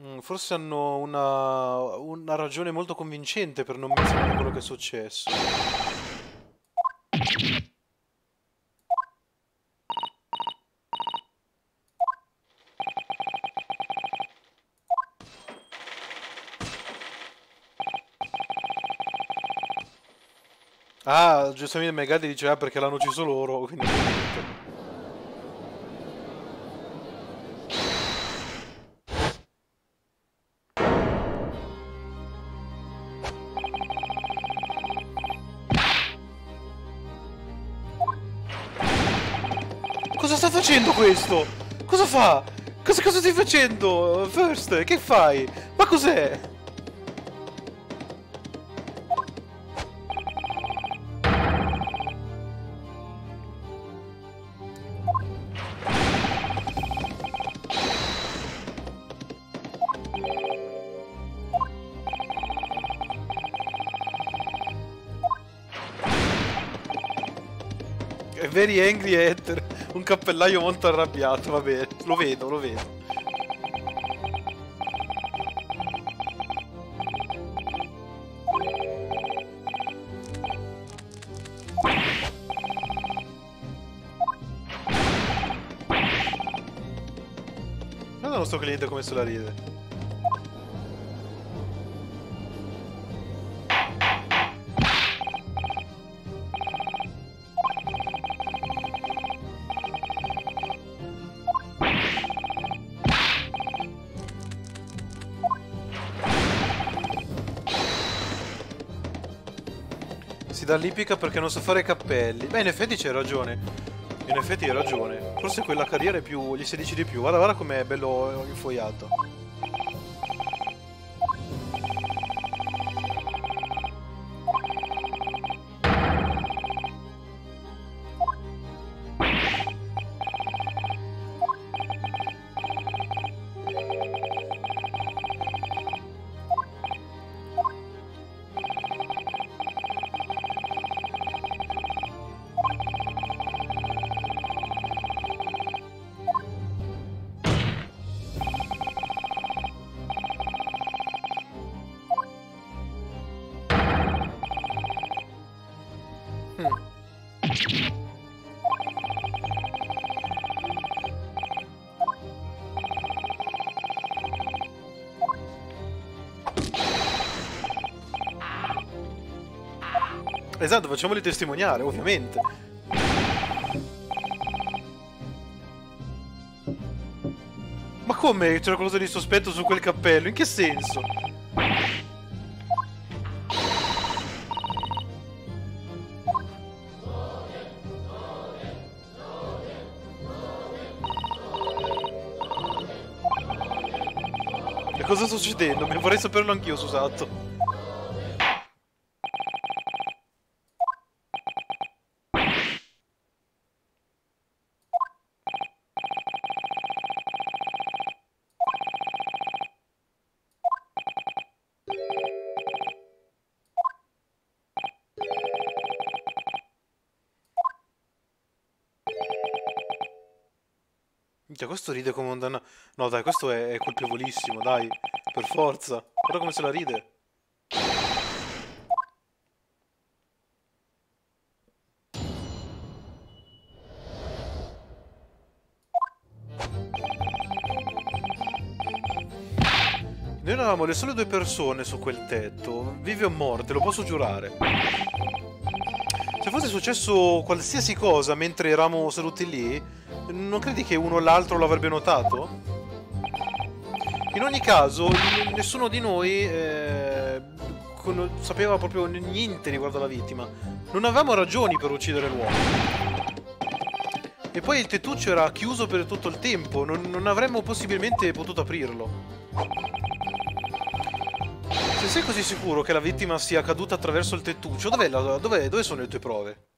Mm, forse hanno una, una ragione molto convincente per non menzionare quello che è successo. Ah, giustamente Megadi diceva perché l'hanno ucciso loro, quindi... Cosa sta facendo questo? Cosa fa? Cosa, cosa stai facendo? First, che fai? Ma cos'è? Very angry hater. Un cappellaio molto arrabbiato, va bene. Lo vedo, lo vedo. Guarda il nostro cliente come se la ride. Si dà l'ippica perché non sa fare cappelli. Beh, in effetti c'hai ragione. In effetti hai ragione. Forse quella carriera è più... gli si dice di più. Guarda, guarda com'è bello infoiato. Esatto, facciamoli testimoniare, ovviamente. Ma come c'è qualcosa di sospetto su quel cappello? In che senso? cosa sta succedendo? Vorrei saperlo anch'io, Susato. Minchia, questo ride come un dannato. No, dai, questo è, è colpevolissimo, dai. Per forza. Guarda come se la ride. Noi eravamo le sole due persone su quel tetto, vive o morte, lo posso giurare. Se fosse successo qualsiasi cosa mentre eravamo seduti lì, non credi che uno o l'altro l'avrebbe notato? In ogni caso, nessuno di noi eh, sapeva proprio niente riguardo alla vittima. Non avevamo ragioni per uccidere l'uomo. E poi il tettuccio era chiuso per tutto il tempo, non, non avremmo possibilmente potuto aprirlo. Se sei così sicuro che la vittima sia caduta attraverso il tettuccio, dov'è la, dov'è, dove sono le tue prove?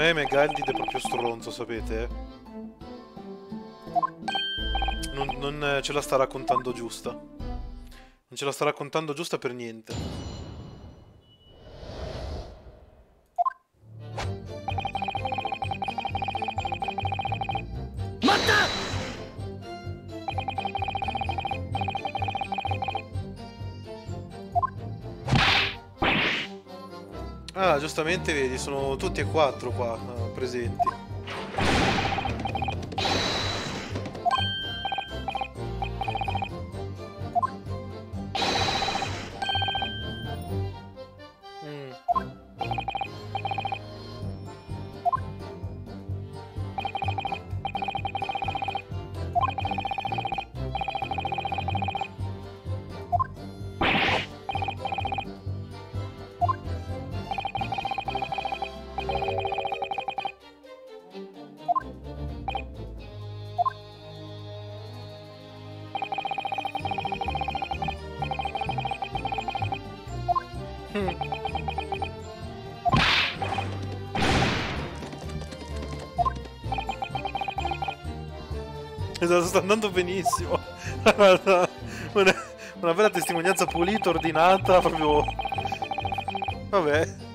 Me Megaldid è proprio stronzo, sapete? Non, non ce la sta raccontando giusta. Non ce la sta raccontando giusta per niente. Giustamente vedi, sono tutti e quattro qua uh, presenti. Sta andando benissimo. una, una bella testimonianza pulita, ordinata, proprio... Vabbè.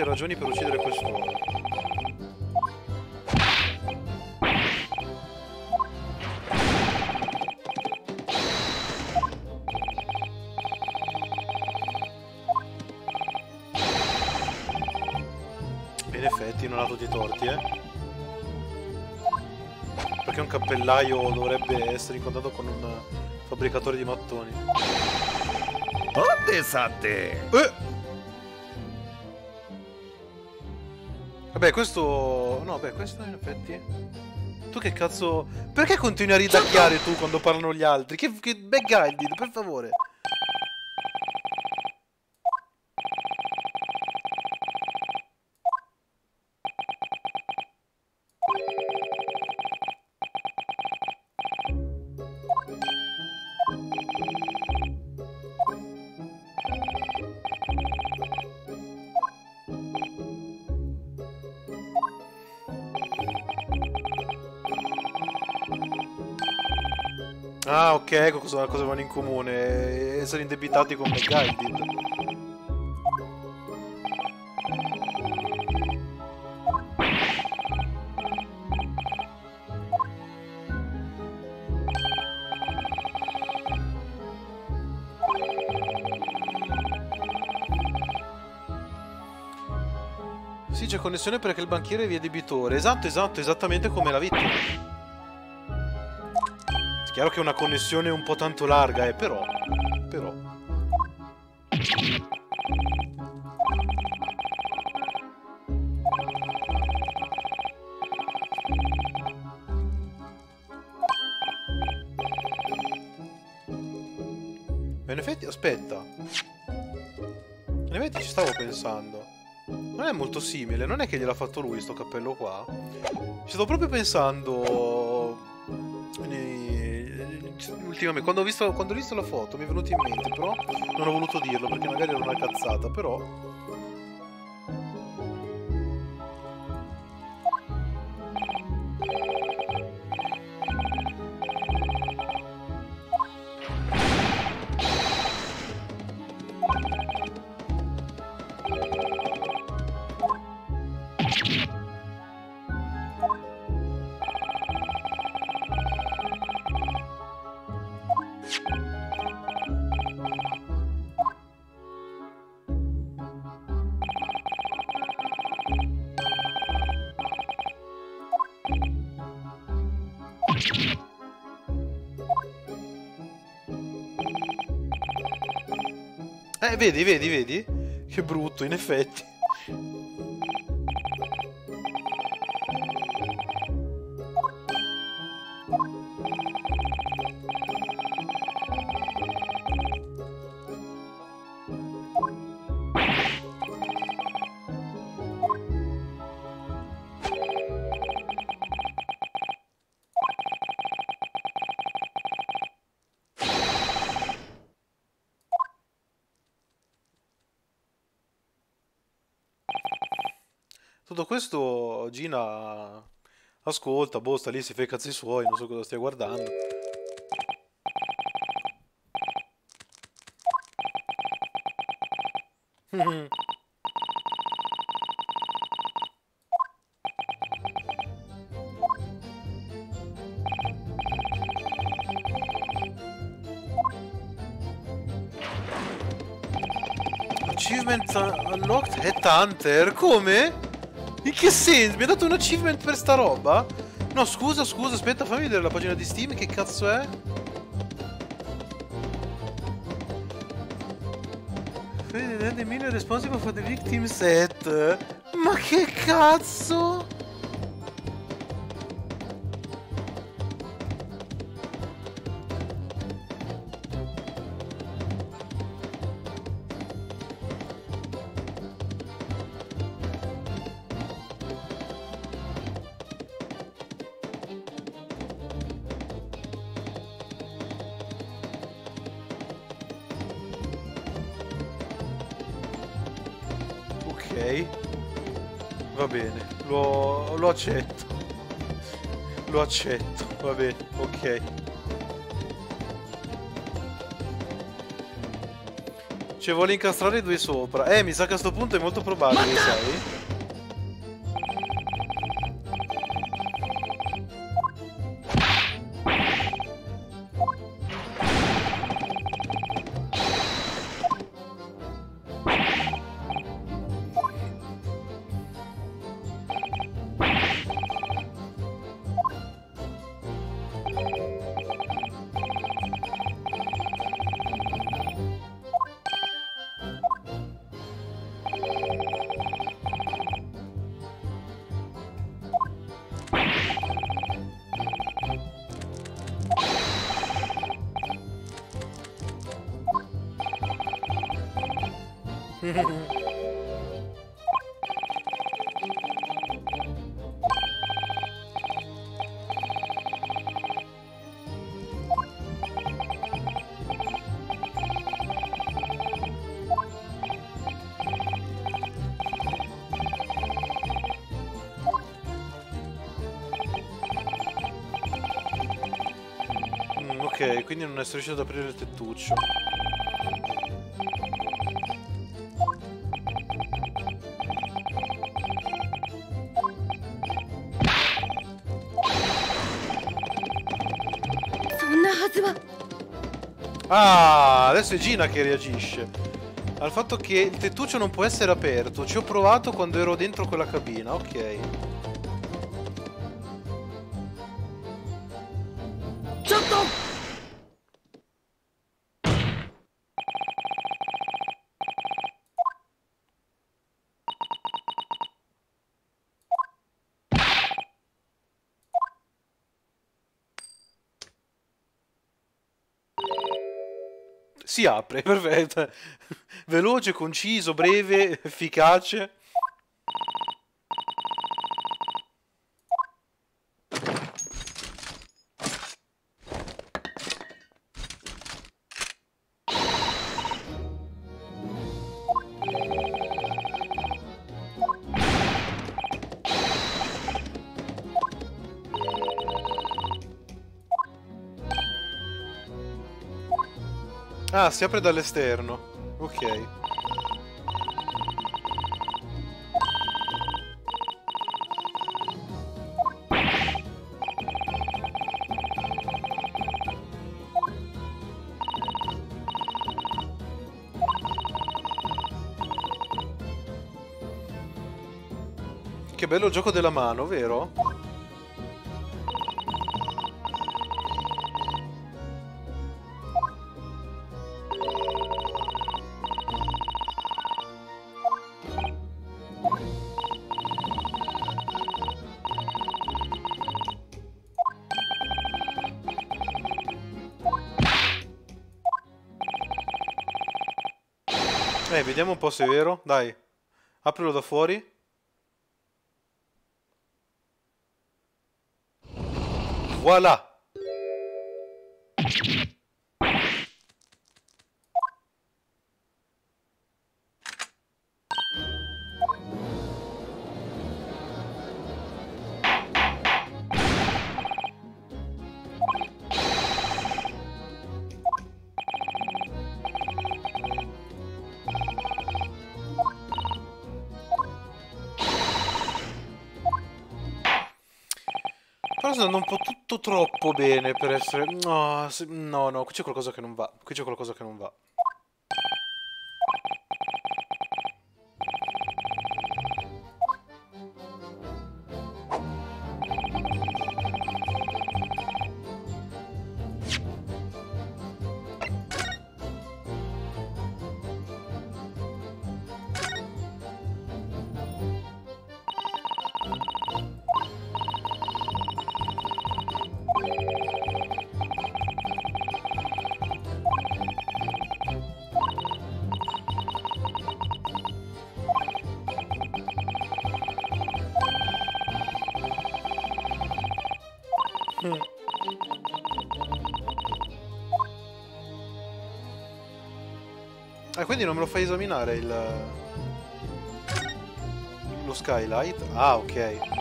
Ha ragioni per uccidere quest'uomo. In effetti non ha tutti i torti, eh? Perché un cappellaio dovrebbe essere in contatto con un fabbricatore di mattoni. Onde sate? Eh! Vabbè, questo... No, beh, questo in effetti... Tu che cazzo... Perché continui a ridacchiare tu quando parlano gli altri? Che, che backguided, per favore. Ok, ecco cosa, cosa vanno in comune. Essere indebitati con McGuided. Sì, c'è connessione perché il banchiere è via debitore. Esatto, esatto, esattamente come la vittima. Chiaro che è una connessione un po' tanto larga, eh, però... Però... Ma in effetti, aspetta. In effetti ci stavo pensando. Non è molto simile, non è che gliel'ha fatto lui sto cappello qua? Ci stavo proprio pensando Ultimamente, quando ho, visto, quando ho visto la foto mi è venuto in mente, però non ho voluto dirlo perché magari era una cazzata, però... vedi, vedi, vedi? Che brutto, in effetti. Ascolta, boh, sta lì, si fa i cazzi suoi, non so cosa stia guardando. Achievement unlocked Headhunter? Come? In che senso? Mi ha dato un achievement per sta roba? No, scusa, scusa, aspetta, fammi vedere la pagina di Steam, che cazzo è? The million responsible for the victim set. Ma che cazzo? Accetto. Lo accetto, va bene, ok. Ci vuole incastrare due sopra. Eh, mi sa che a sto punto è molto probabile, sai? Quindi non essere riuscito ad aprire il tettuccio. Ah, adesso è Gina che reagisce. Al fatto che il tettuccio non può essere aperto. Ci ho provato quando ero dentro quella cabina, ok. Si apre, perfetto. Veloce, conciso, breve, efficace. Ah, si apre dall'esterno. Ok. Che bello gioco della mano, vero? Vediamo un po' se è vero. Dai, aprilo da fuori. Voilà! Troppo bene per essere... No, no, no, qui c'è qualcosa che non va. Qui c'è qualcosa che non va. Ah, quindi non me lo fai esaminare il... Lo skylight? Ah, ok.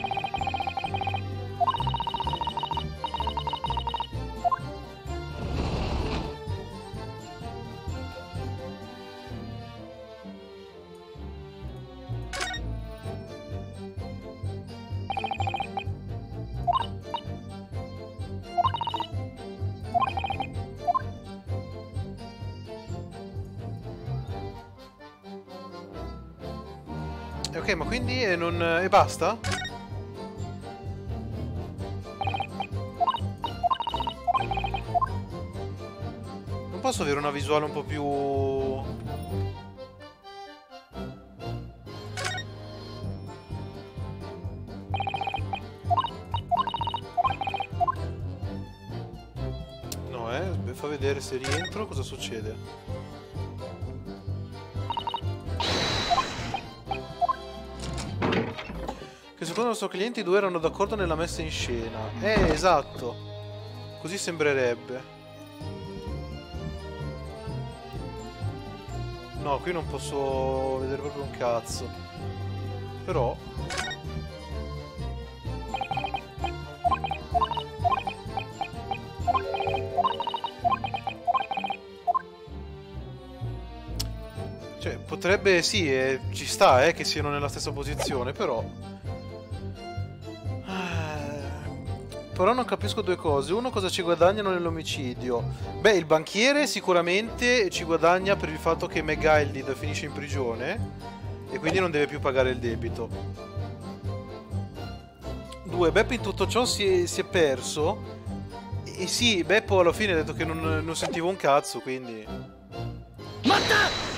Basta? Non posso avere una visuale un po' più... No, eh, fa vedere se rientro cosa succede. Secondo il nostro cliente i due erano d'accordo nella messa in scena. Eh, esatto. Così sembrerebbe. No, qui non posso vedere proprio un cazzo. Però... Cioè, potrebbe, sì, eh, ci sta, eh, che siano nella stessa posizione, però... Però non capisco due cose. Uno, cosa ci guadagnano nell'omicidio? Beh, il banchiere sicuramente ci guadagna per il fatto che Megaildid finisce in prigione e quindi non deve più pagare il debito. Due, Beppo in tutto ciò si è, si è perso. E sì, Beppo alla fine ha detto che non, non sentiva un cazzo, quindi... Cioè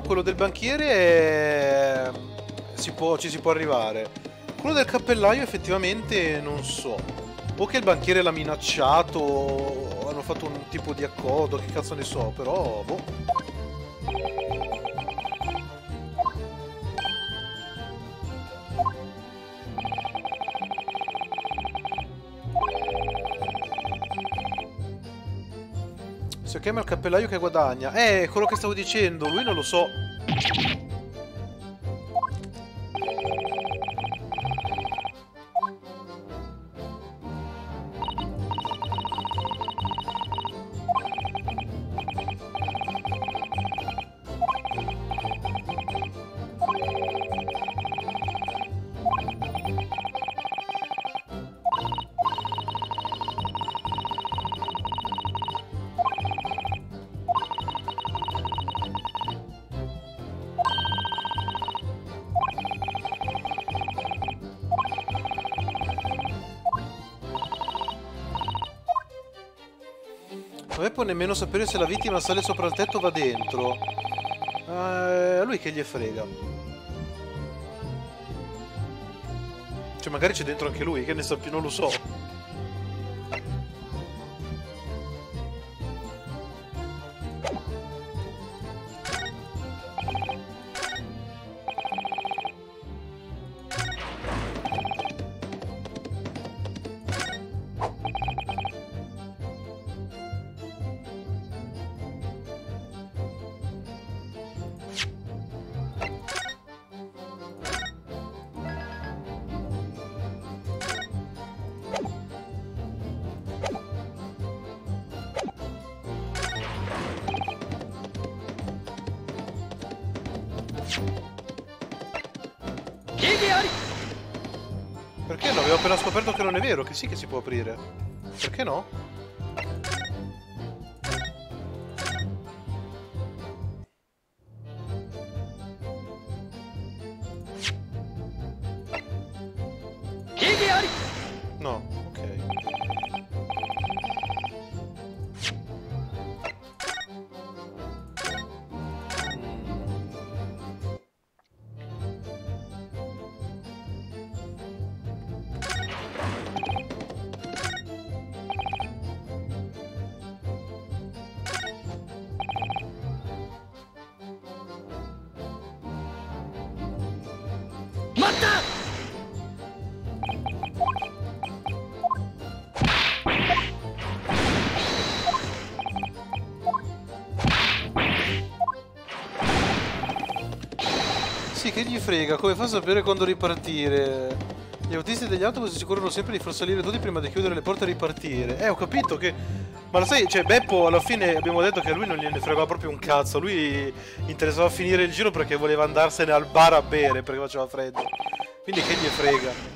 punto 1 quello del banchiere è... si può, ci si può arrivare. Quello del cappellaio effettivamente non so. O che il banchiere l'ha minacciato, o hanno fatto un tipo di accordo, che cazzo ne so, però boh. Chiama il cappellaio che guadagna. Eh, quello che stavo dicendo, lui non lo so. Nemmeno sapere se la vittima sale sopra il tetto o va dentro. Eh, a lui che gli frega. Cioè, magari c'è dentro anche lui, che ne so più, non lo so. Che sì che si può aprire. Perché no? Frega, come fa a sapere quando ripartire? Gli autisti degli autobus si corrono sempre di far salire tutti prima di chiudere le porte e ripartire. Eh, ho capito che... Ma lo sai, cioè Beppo alla fine abbiamo detto che a lui non gliene fregava proprio un cazzo. Lui interessava finire il giro perché voleva andarsene al bar a bere perché faceva freddo. Quindi che gli frega?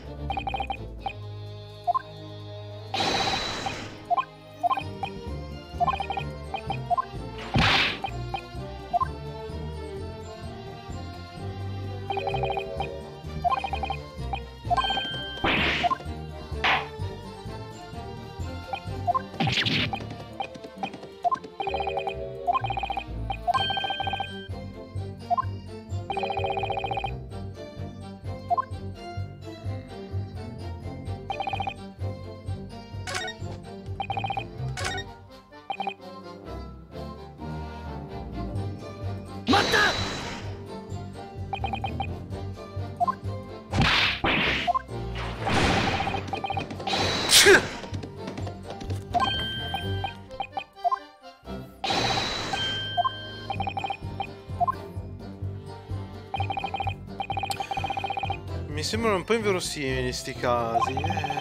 Un po' inverosimili sti casi. Eh.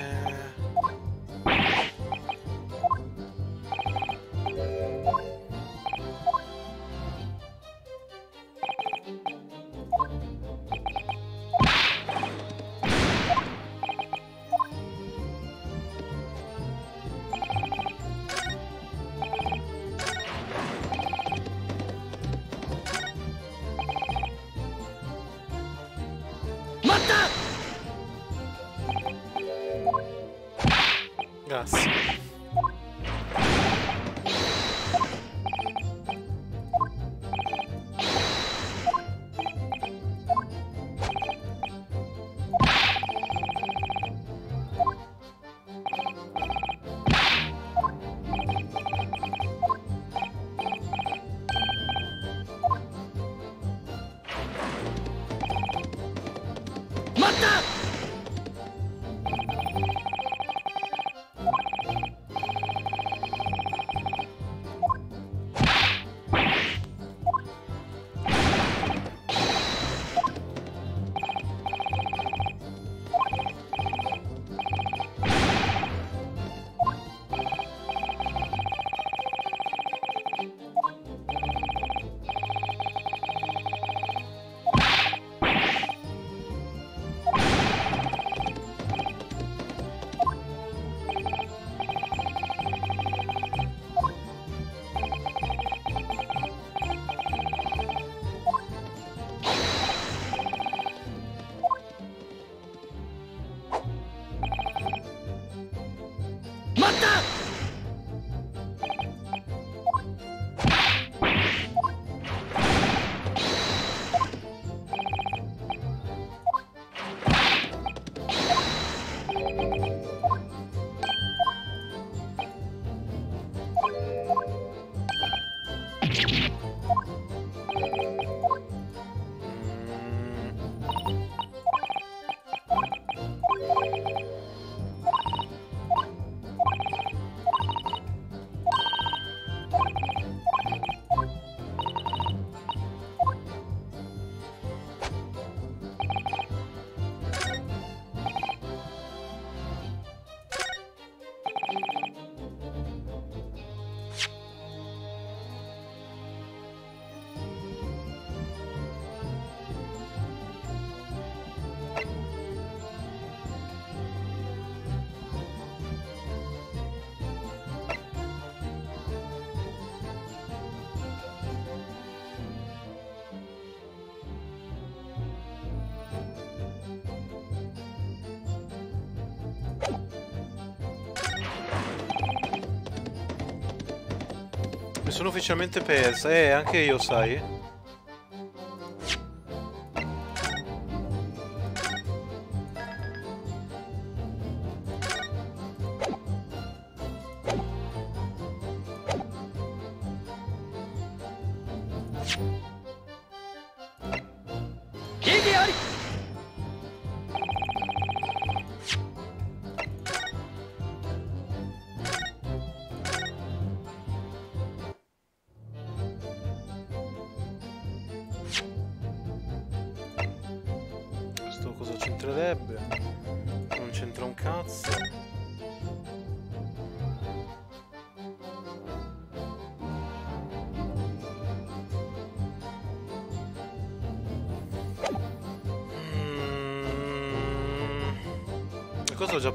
Sono ufficialmente persa. Eh, anche io, sai.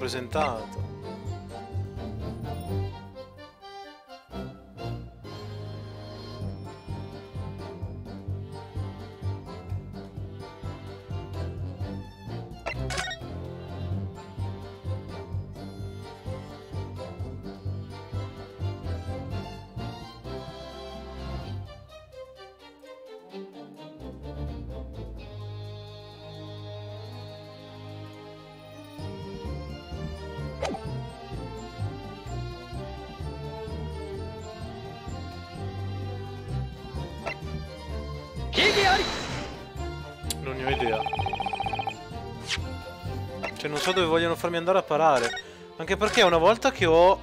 Già presentato. so dove vogliono farmi andare a parare. Anche perché una volta che ho...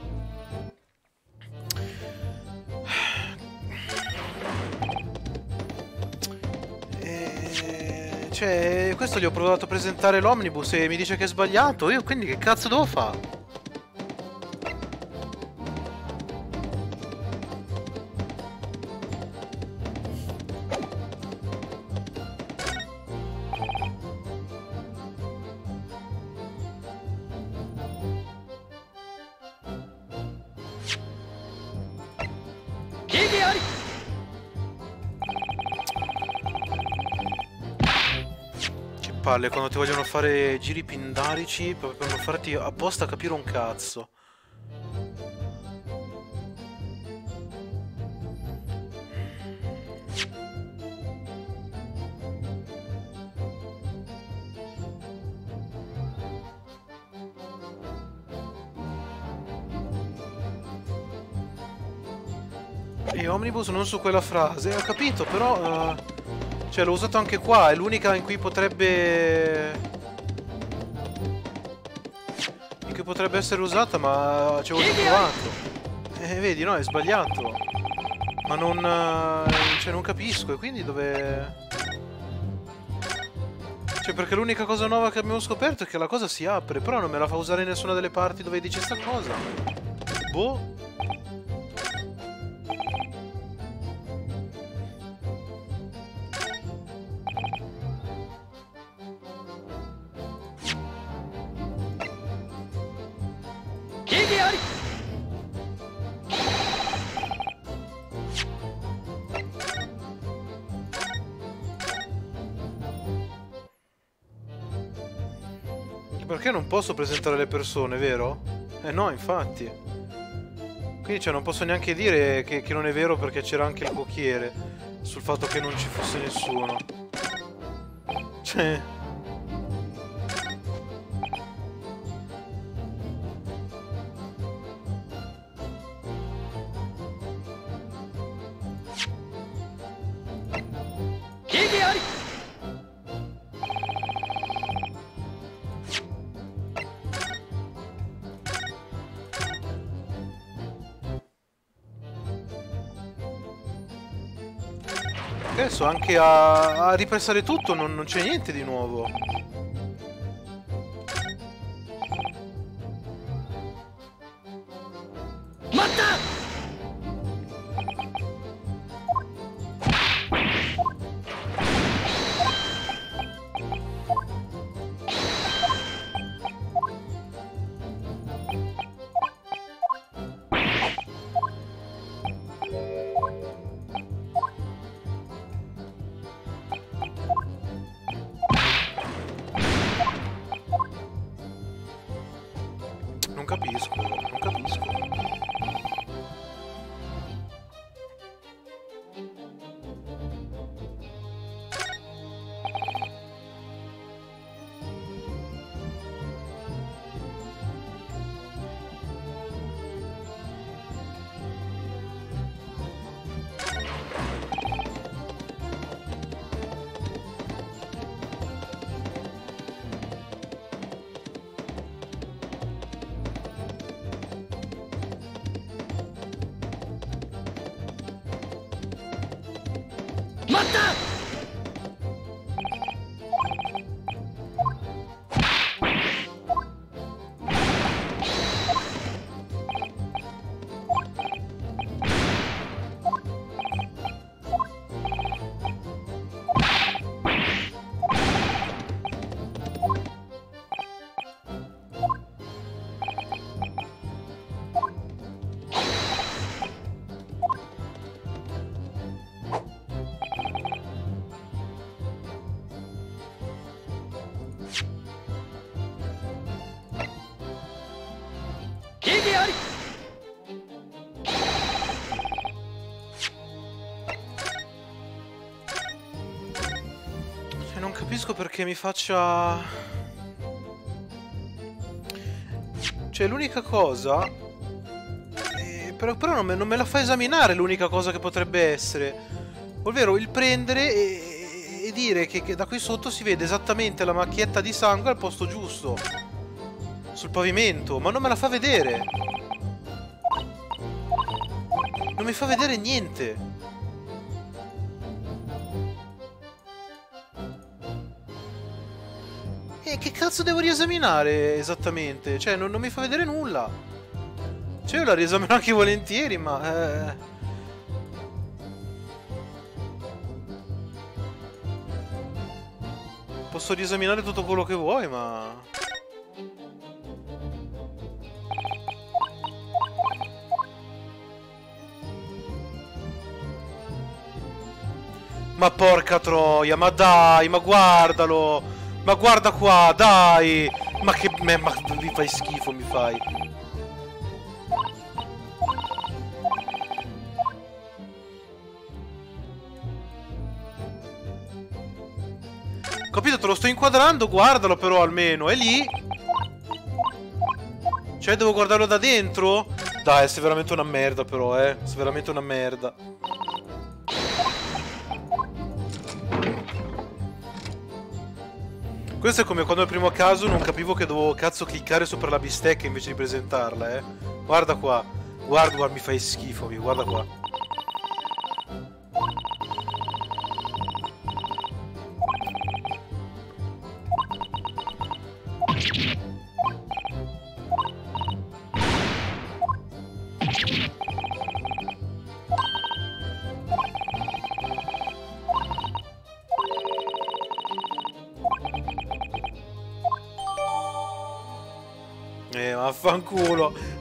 Eh, cioè, questo gli ho provato a presentare l'omnibus e mi dice che è sbagliato. Io quindi che cazzo devo fare? Palle quando ti vogliono fare giri pindarici proprio per non farti apposta capire un cazzo. E Omnibus non su quella frase, ho capito, però... Uh... Cioè l'ho usato anche qua, è l'unica in cui potrebbe... In cui potrebbe essere usata, ma ci avevo provato. Eh, vedi, no, è sbagliato. Ma non... Cioè, non capisco, e quindi dove... Cioè, perché l'unica cosa nuova che abbiamo scoperto è che la cosa si apre, però non me la fa usare in nessuna delle parti dove dice sta cosa. Boh. Posso presentare le persone, vero? Eh no, infatti. Quindi cioè, non posso neanche dire che, che non è vero perché c'era anche il cocchiere sul fatto che non ci fosse nessuno. Cioè... Adesso anche a, a ripressare tutto non, non c'è niente di nuovo. Perché mi faccia... Cioè, l'unica cosa... Eh, però, però non, me, non, me, la fa esaminare l'unica cosa che potrebbe essere. Ovvero il prendere e, e dire che, che, da qui sotto si vede esattamente la macchietta di sangue al posto giusto. Sul pavimento, ma non me la fa vedere. Non mi fa vedere niente. Cazzo devo riesaminare esattamente? Cioè, non, non mi fa vedere nulla. Cioè, io la riesamino anche volentieri, ma... Eh... Posso riesaminare tutto quello che vuoi, ma... Ma porca troia, ma dai, ma guardalo! Ma guarda qua, dai! Ma che... Ma, ma mi fai schifo, mi fai. Capito, te lo sto inquadrando, guardalo però almeno, è lì. Cioè, devo guardarlo da dentro? Dai, sei veramente una merda però, eh. Sei veramente una merda. Questo è come quando al primo caso non capivo che dovevo cazzo cliccare sopra la bistecca invece di presentarla, eh. Guarda qua. Guarda, guarda, mi fai schifo, guarda qua.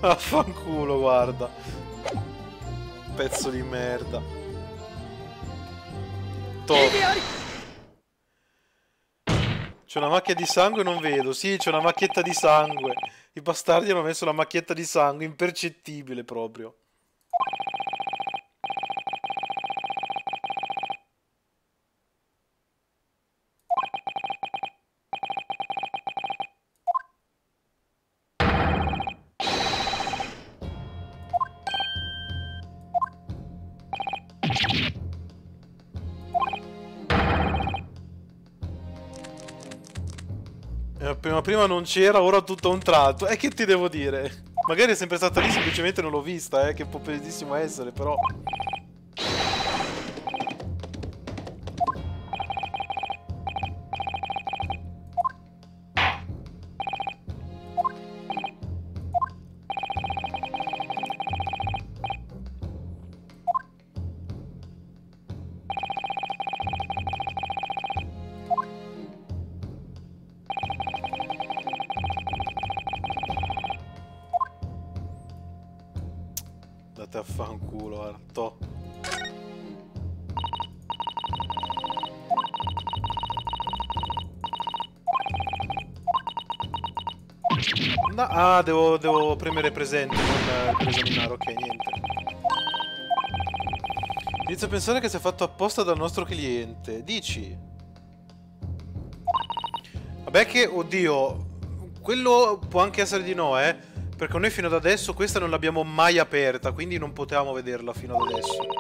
Vaffanculo, guarda. Pezzo di merda. Top. C'è una macchia di sangue non vedo. Sì, c'è una macchietta di sangue. I bastardi hanno messo la macchietta di sangue, impercettibile proprio. Prima, prima non c'era, ora tutto a un tratto. E che ti devo dire? Magari è sempre stata lì, semplicemente non l'ho vista, eh, che può benissimo essere, però... devo, premere presente non, per esaminare, ok, niente. Inizio a pensare che sia fatto apposta dal nostro cliente. Dici? Vabbè che, oddio, quello può anche essere di no, eh. Perché noi fino ad adesso questa non l'abbiamo mai aperta, quindi non potevamo vederla fino ad adesso.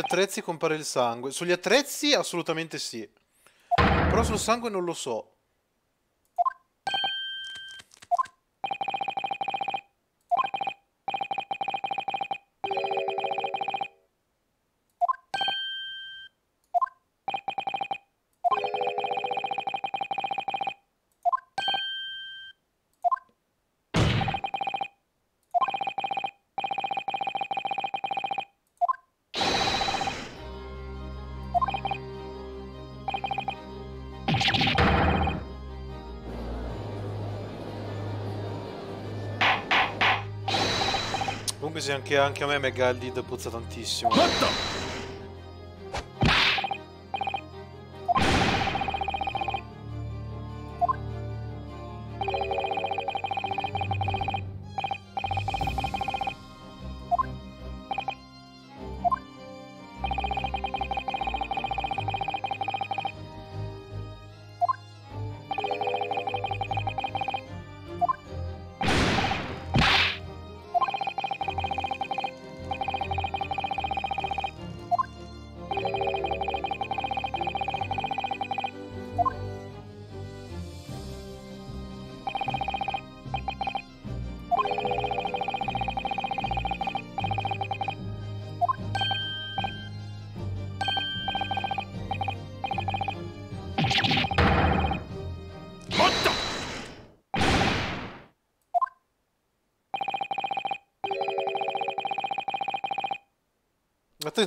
Questa. Spariscono gli attrezzi compare il sangue. Sugli attrezzi assolutamente sì. Però sul sangue non lo so. Anche, anche a me Megalid puzza tantissimo.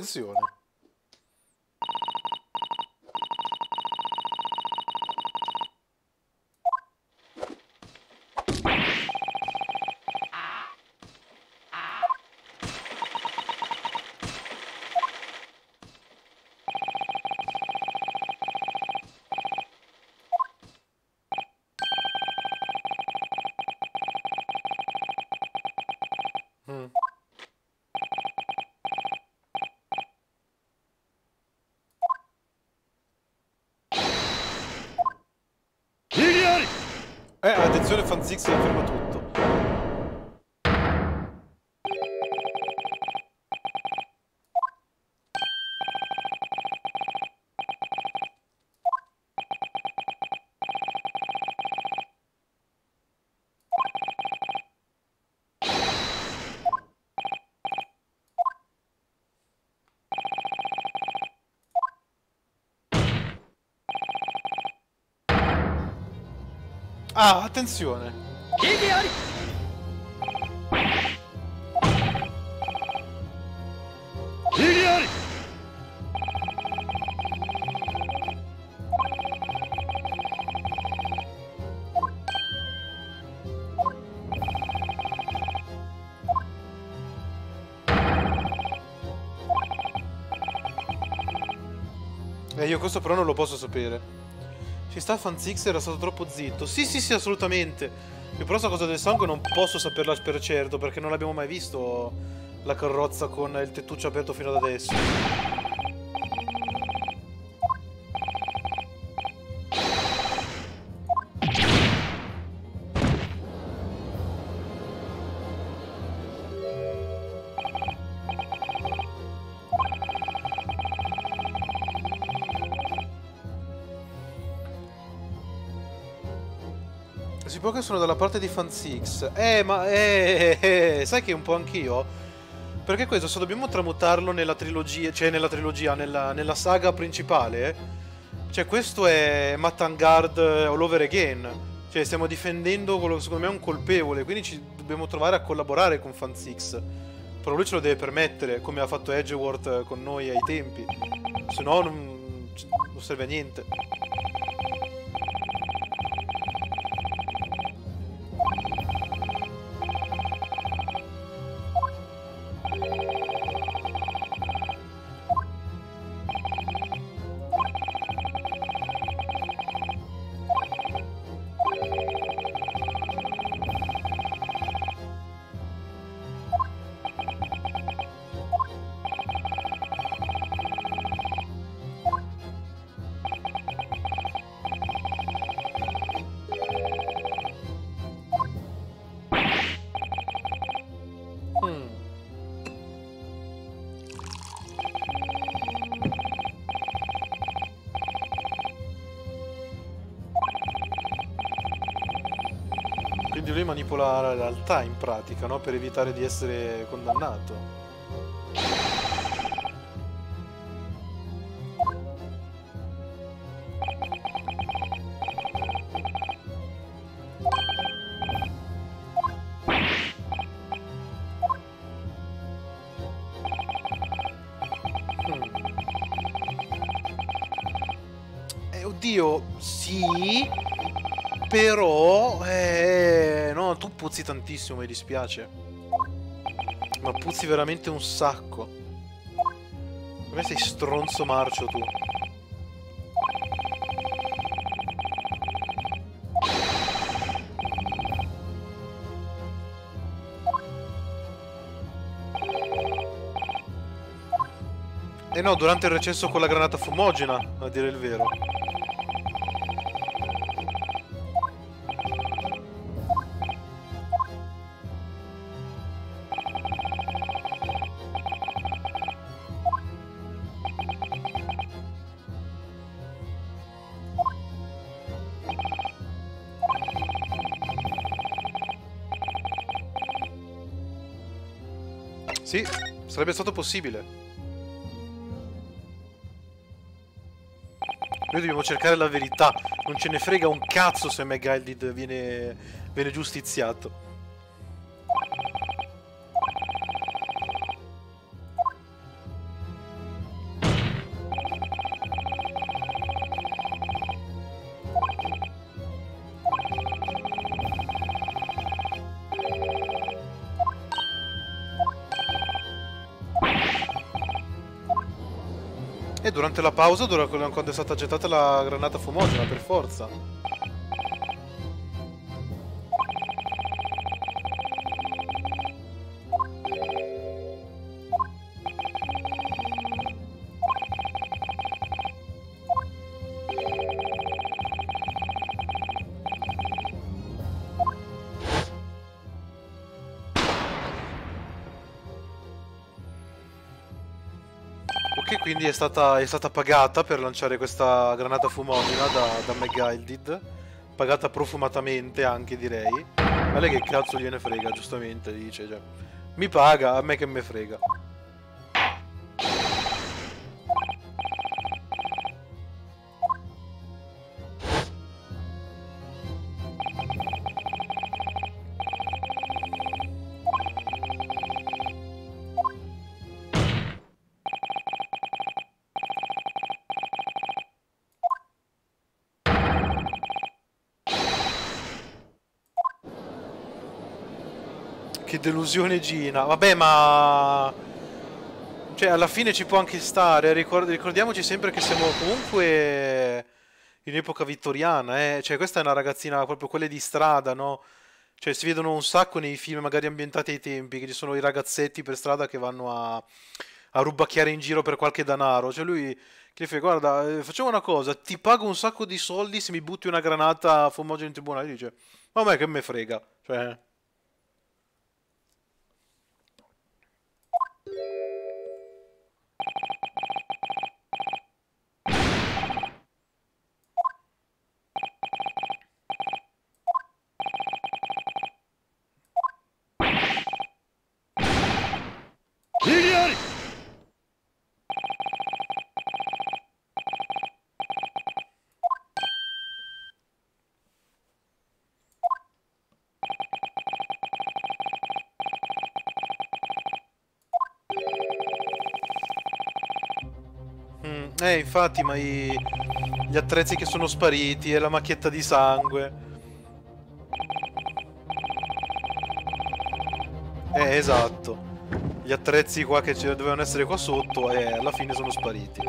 Attenzione. Mm. Eh, attenzione, Ah, attenzione. Eh, io questo però non lo posso sapere. Ci sta Fanzix era stato troppo zitto. Sì, sì, sì, assolutamente. Io però sta cosa del sangue non posso saperla per certo, perché non abbiamo mai visto la carrozza con il tettuccio aperto fino ad adesso. Che sono dalla parte di Fanzix. Eh, ma eh, eh, eh, sai che un po' anch'io? Perché questo se dobbiamo tramutarlo nella trilogia, cioè nella trilogia, nella, nella saga principale, cioè questo è Matangard all over again. Cioè stiamo difendendo quello che secondo me è un colpevole, quindi ci dobbiamo trovare a collaborare con Fanzix. Però lui ce lo deve permettere, come ha fatto Edgeworth con noi ai tempi. Se no non, non serve a niente. Pratica, no? Per evitare di essere condannato. Tantissimo, mi dispiace. Ma puzzi veramente un sacco. Come sei stronzo marcio tu. Eh no, durante il recesso con la granata fumogena, a dire il vero. Sarebbe stato possibile. Noi dobbiamo cercare la verità. Non ce ne frega un cazzo se Megaldid viene, viene giustiziato. Durante la pausa, quando è stata gettata la granata fumogena, per forza. È stata, è stata, pagata per lanciare questa granata fumogena da, da McGuilded. Pagata profumatamente anche direi. Ma lei che cazzo gliene frega, giustamente dice. Cioè, mi paga, a me che me frega. Delusione Gina. Vabbè, ma... Cioè, alla fine ci può anche stare. Ricord ricordiamoci sempre che siamo comunque in epoca vittoriana, eh. Cioè, questa è una ragazzina, proprio quelle di strada, no? Cioè, si vedono un sacco nei film magari ambientati ai tempi, che ci sono i ragazzetti per strada che vanno a, a rubacchiare in giro per qualche denaro. Cioè, lui che fa, guarda, eh, facciamo una cosa, ti pago un sacco di soldi se mi butti una granata fumogena in tribunale. Dice, ma a me che me frega. Cioè... Eh, infatti, ma i... gli attrezzi che sono spariti e la macchietta di sangue. Eh, esatto. Gli attrezzi qua che dovevano essere qua sotto e eh, alla fine sono spariti.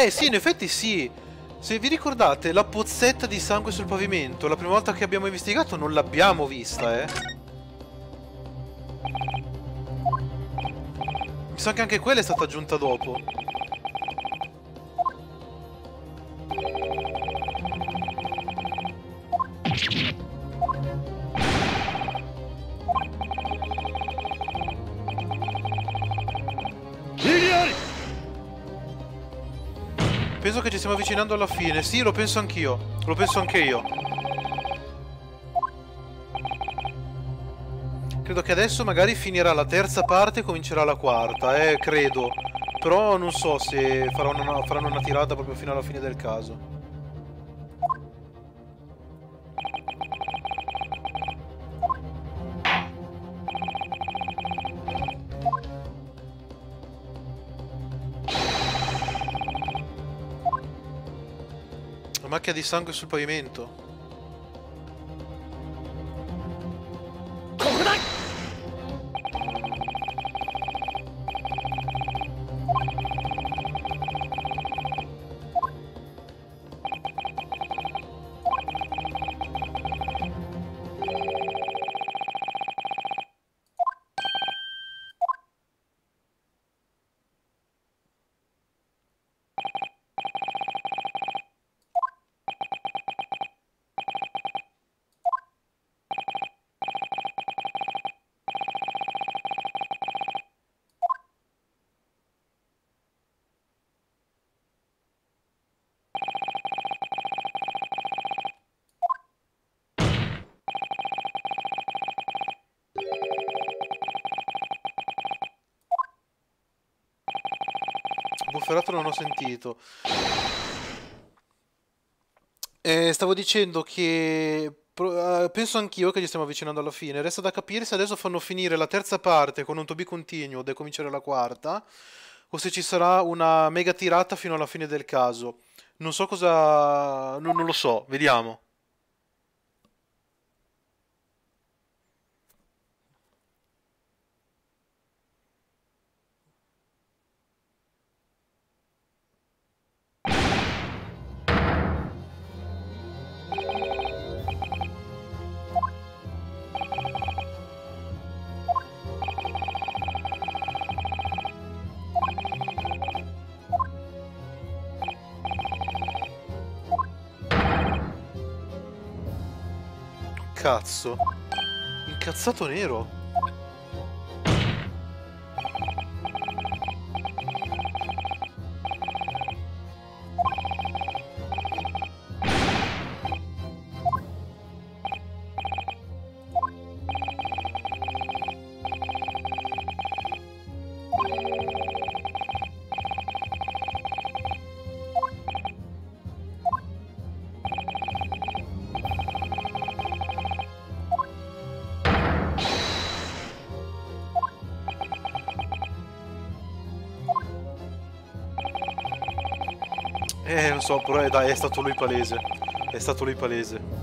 Beh, sì, in effetti sì. Se vi ricordate, la pozzetta di sangue sul pavimento, la prima volta che abbiamo investigato non l'abbiamo vista, eh. Mi sa che anche quella è stata aggiunta dopo. Avvicinando alla fine. Sì, lo penso anch'io. Lo penso anche io. Credo che adesso magari finirà la terza parte e comincerà la quarta, eh, credo. Però non so se faranno una, faranno una tirata proprio fino alla fine del caso. Di sangue sul pavimento. Bufferato non ho sentito. Eh, stavo dicendo che uh, penso anch'io che ci stiamo avvicinando alla fine. Resta da capire se adesso fanno finire la terza parte con un to be continued e cominciare la quarta, o se ci sarà una mega tirata fino alla fine del caso. Non so cosa. non, non lo so, vediamo. Cazzo? Incazzato nero? So, però dai, è stato lui palese. È stato lui palese.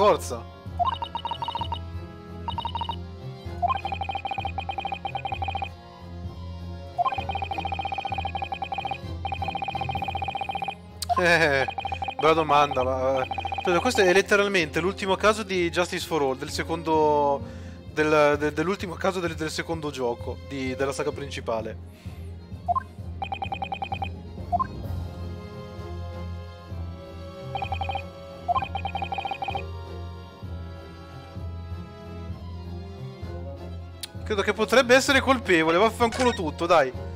Forza. Eh, bella domanda. Ma... Cioè, questo è letteralmente l'ultimo caso di Justice for All, del secondo... Del, de, dell'ultimo caso del, del, secondo gioco di, della saga principale. Che potrebbe essere colpevole, vaffanculo tutto, dai.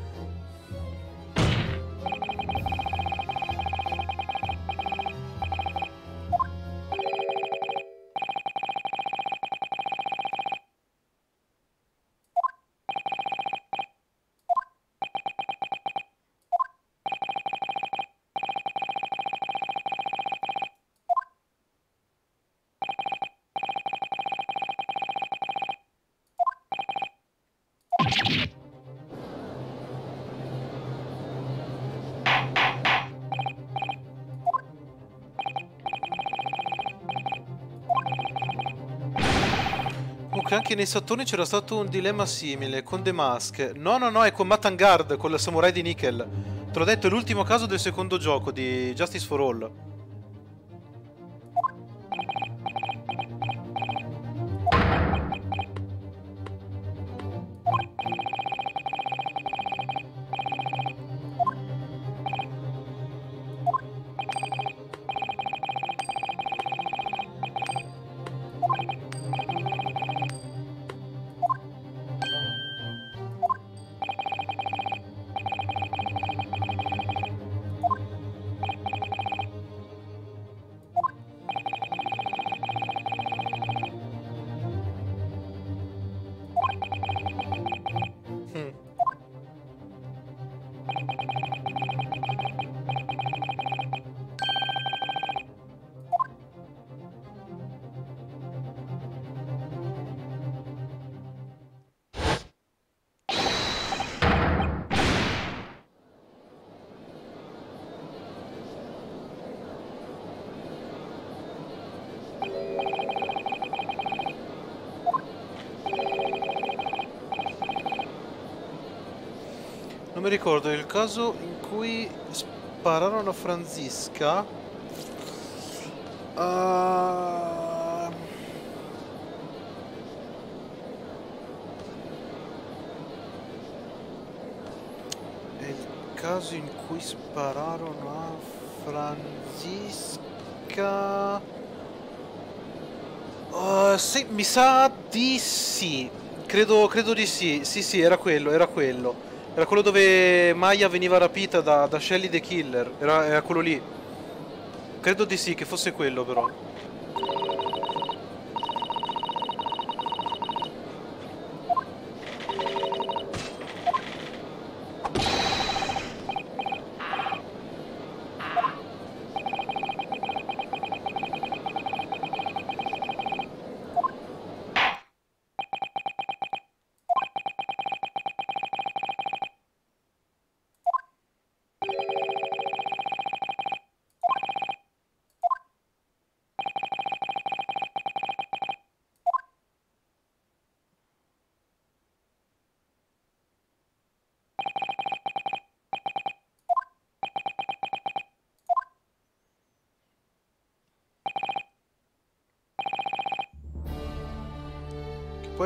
Anche nei Saturni c'era stato un dilemma simile con The Mask. No, no, no, è con Matangard, con il samurai di Nickel. Te l'ho detto, è l'ultimo caso del secondo gioco di Justice for All. Mi ricordo il caso in cui spararono a Franzisca. Uh... Il caso in cui spararono a Franzisca. Uh, sì, mi sa di sì. Credo, credo di sì. Sì, sì, era quello, era quello. Era quello dove Maya veniva rapita da, da Shelly the Killer. Era, era quello lì. Credo di sì, che fosse quello però.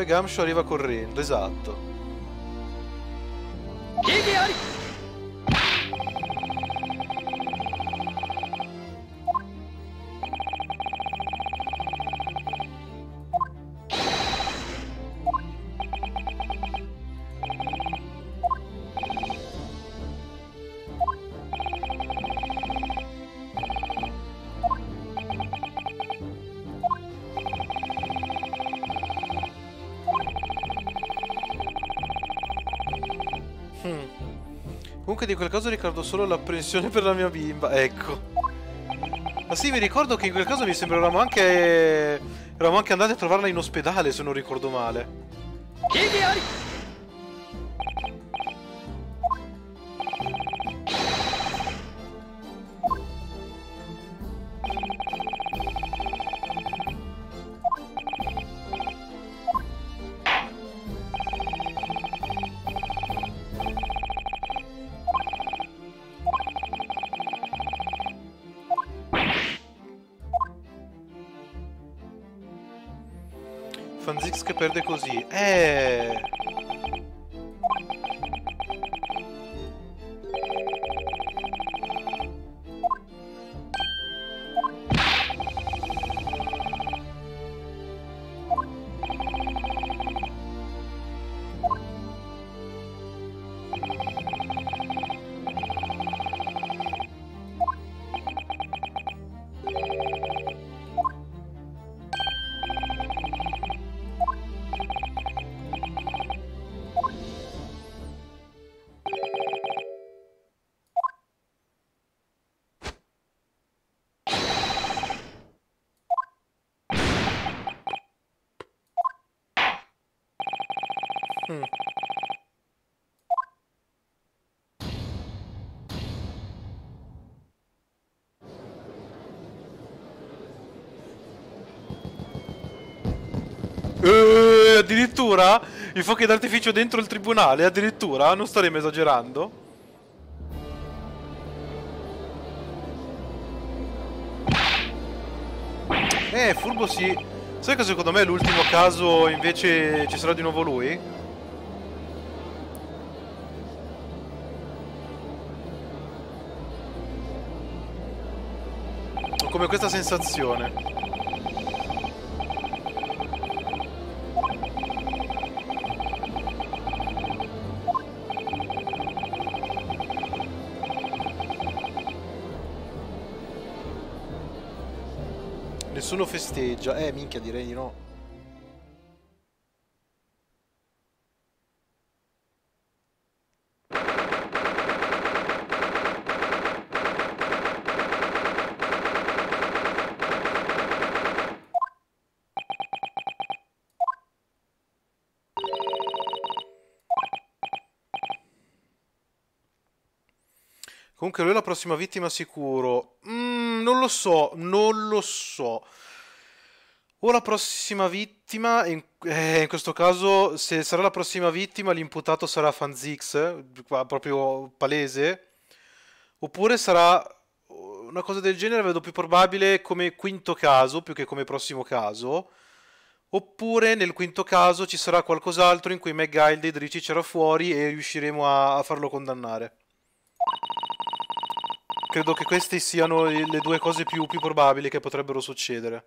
Gamsho arriva correndo, esatto. Di quel caso ricordo solo l'apprensione per la mia bimba. Ecco. Ma sì, mi ricordo che in quel caso mi sembra eravamo anche... Eravamo anche andati a trovarla in ospedale, se non ricordo male. Perde così. Eh... addirittura? I fuochi d'artificio dentro il tribunale? Addirittura? Non staremo esagerando? Eh, furbo sì. Sai che secondo me l'ultimo caso invece ci sarà di nuovo lui? come questa sensazione. Nessuno festeggia. Eh, minchia, direi di no. Comunque lui è la prossima vittima sicuro. Non lo so, non lo so. O la prossima vittima, in, eh, in, questo caso, se sarà la prossima vittima, l'imputato sarà Fanzix, proprio palese. Oppure sarà una cosa del genere, vedo più probabile come quinto caso, più che come prossimo caso. Oppure nel quinto caso ci sarà qualcos'altro in cui McGuile dei Drici c'era fuori e riusciremo a, a farlo condannare credo che queste siano le due cose più, più probabili che potrebbero succedere.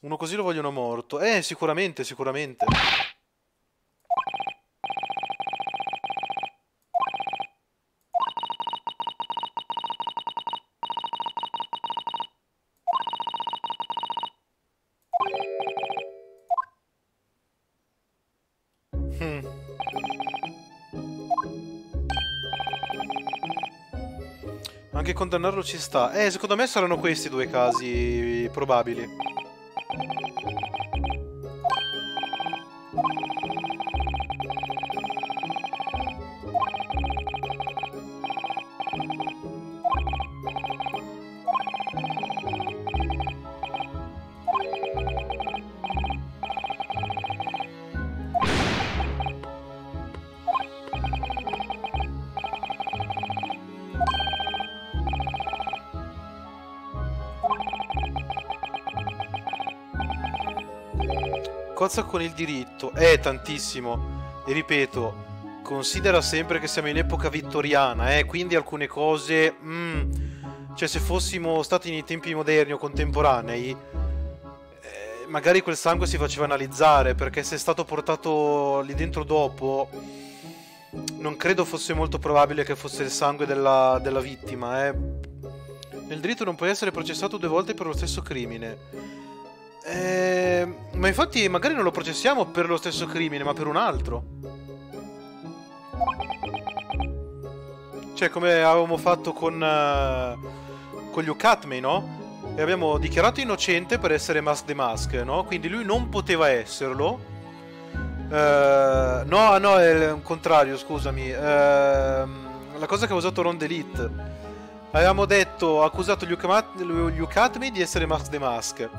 Uno così lo vogliono morto. Eh, sicuramente, sicuramente. Condannarlo ci sta. Eh, secondo me saranno questi due casi probabili. Cozza con il diritto. È tantissimo. E ripeto, considera sempre che siamo in epoca vittoriana, eh, quindi alcune cose... Mm, cioè se fossimo stati nei tempi moderni o contemporanei, eh, magari quel sangue si faceva analizzare, perché se è stato portato lì dentro dopo, non credo fosse molto probabile che fosse il sangue della, della vittima. Eh. Nel diritto non puoi essere processato due volte per lo stesso crimine. Ma infatti magari non lo processiamo per lo stesso crimine, ma per un altro. Cioè, come avevamo fatto con, uh, con Luke Atmey, no? E abbiamo dichiarato innocente per essere Mask the Mask, no? Quindi lui non poteva esserlo. Uh, no, no, è il contrario, scusami. Uh, la cosa che ha usato Ron Delete. Avevamo detto, accusato Luke Atmey di essere Mask the Mask.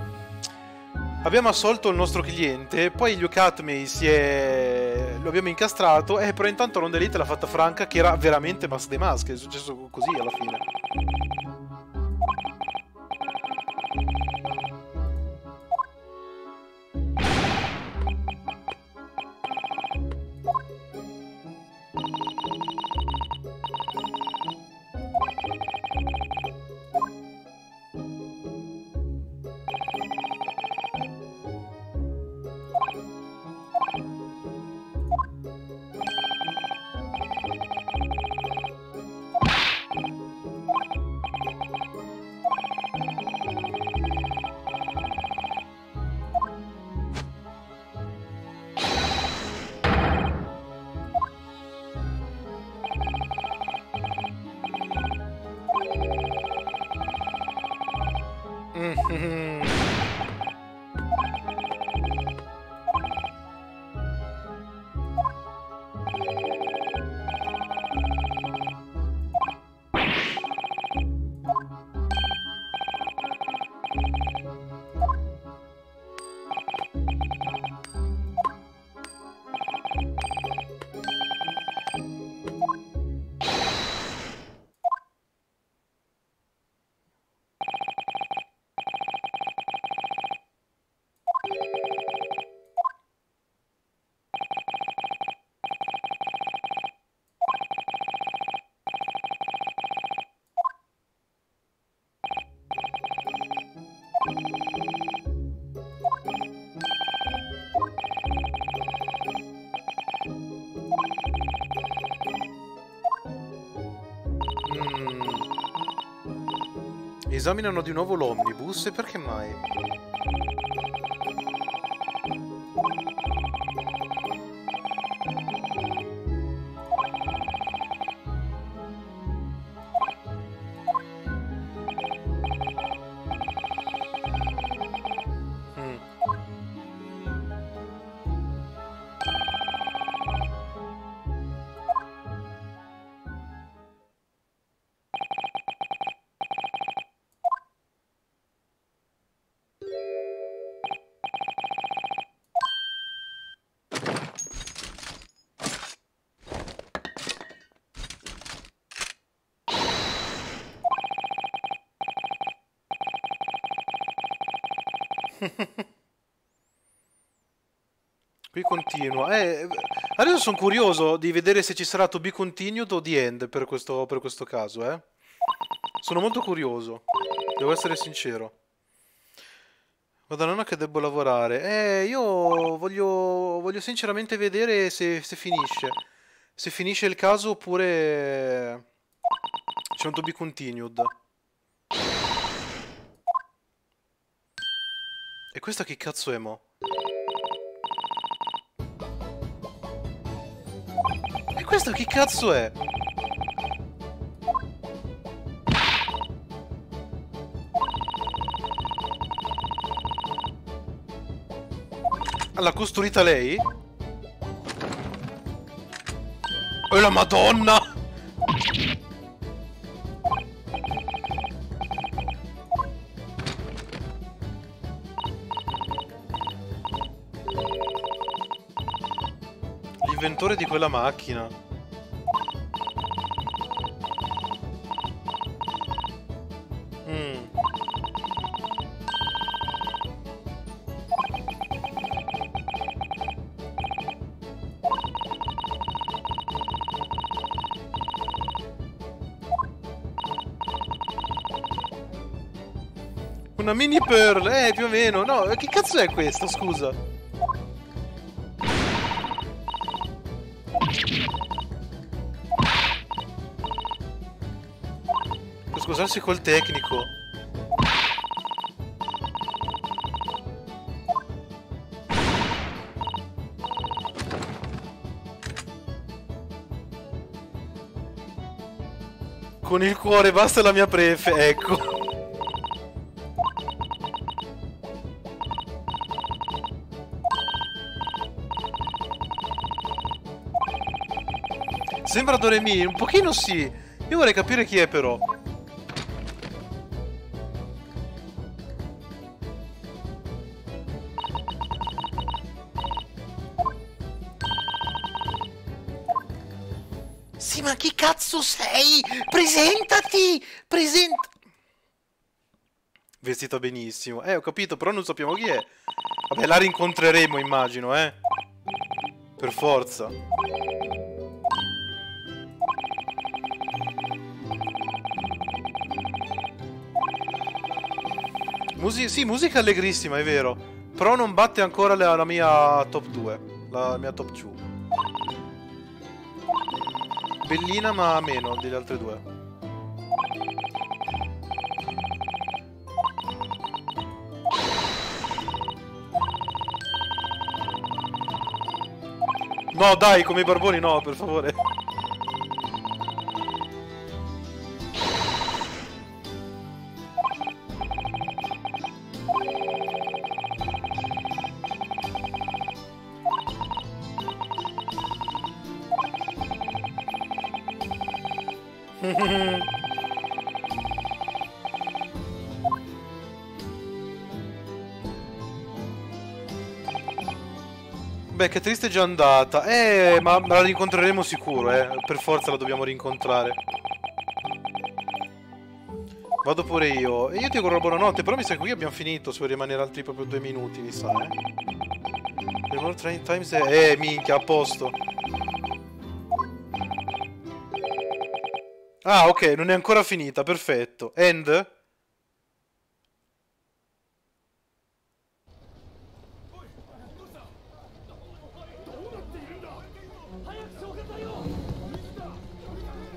Abbiamo assolto il nostro cliente, poi Liu Katmei si è... lo abbiamo incastrato, e però intanto Rondelite l'ha fatta franca che era veramente Mask de Mask, è successo così alla fine. Esaminano di nuovo l'omnibus e perché mai? Eh, adesso sono curioso di vedere se ci sarà to be continued o the end per questo, per questo caso, eh. Sono molto curioso. Devo essere sincero. Madonna che devo lavorare. Eh, io voglio, voglio sinceramente vedere se, se finisce. Se finisce il caso oppure... C'è un to be continued. E questa che cazzo è mo? Questo che cazzo è? L'ha costruita lei? E la madonna! L'inventore di quella macchina. Una mini pearl, eh, più o meno. No, che cazzo è questo, scusa? Scusarsi col tecnico. Con il cuore basta la mia prefe, ecco. Salvatore Mi? Un pochino sì. Io vorrei capire chi è però. Sì, ma chi cazzo sei? Presentati! Presenta... Vestita benissimo. Eh, ho capito, però non sappiamo chi è. Vabbè, la rincontreremo, immagino, eh. Per forza. Musi sì, musica allegrissima, è vero. Però non batte ancora la, la mia top 2. La mia top 2. Bellina, ma meno delle altre due. No, dai, come i barboni no, per favore. Beh, che triste è già andata. Eh, ma la rincontreremo sicuro, eh. Per forza la dobbiamo rincontrare. Vado pure io. E io ti auguro buonanotte, però mi sa che qui abbiamo finito. Se vuoi rimanere altri proprio due minuti, mi sa, eh. The more train. Eh, minchia, a posto. Ah, ok, non è ancora finita, perfetto. End?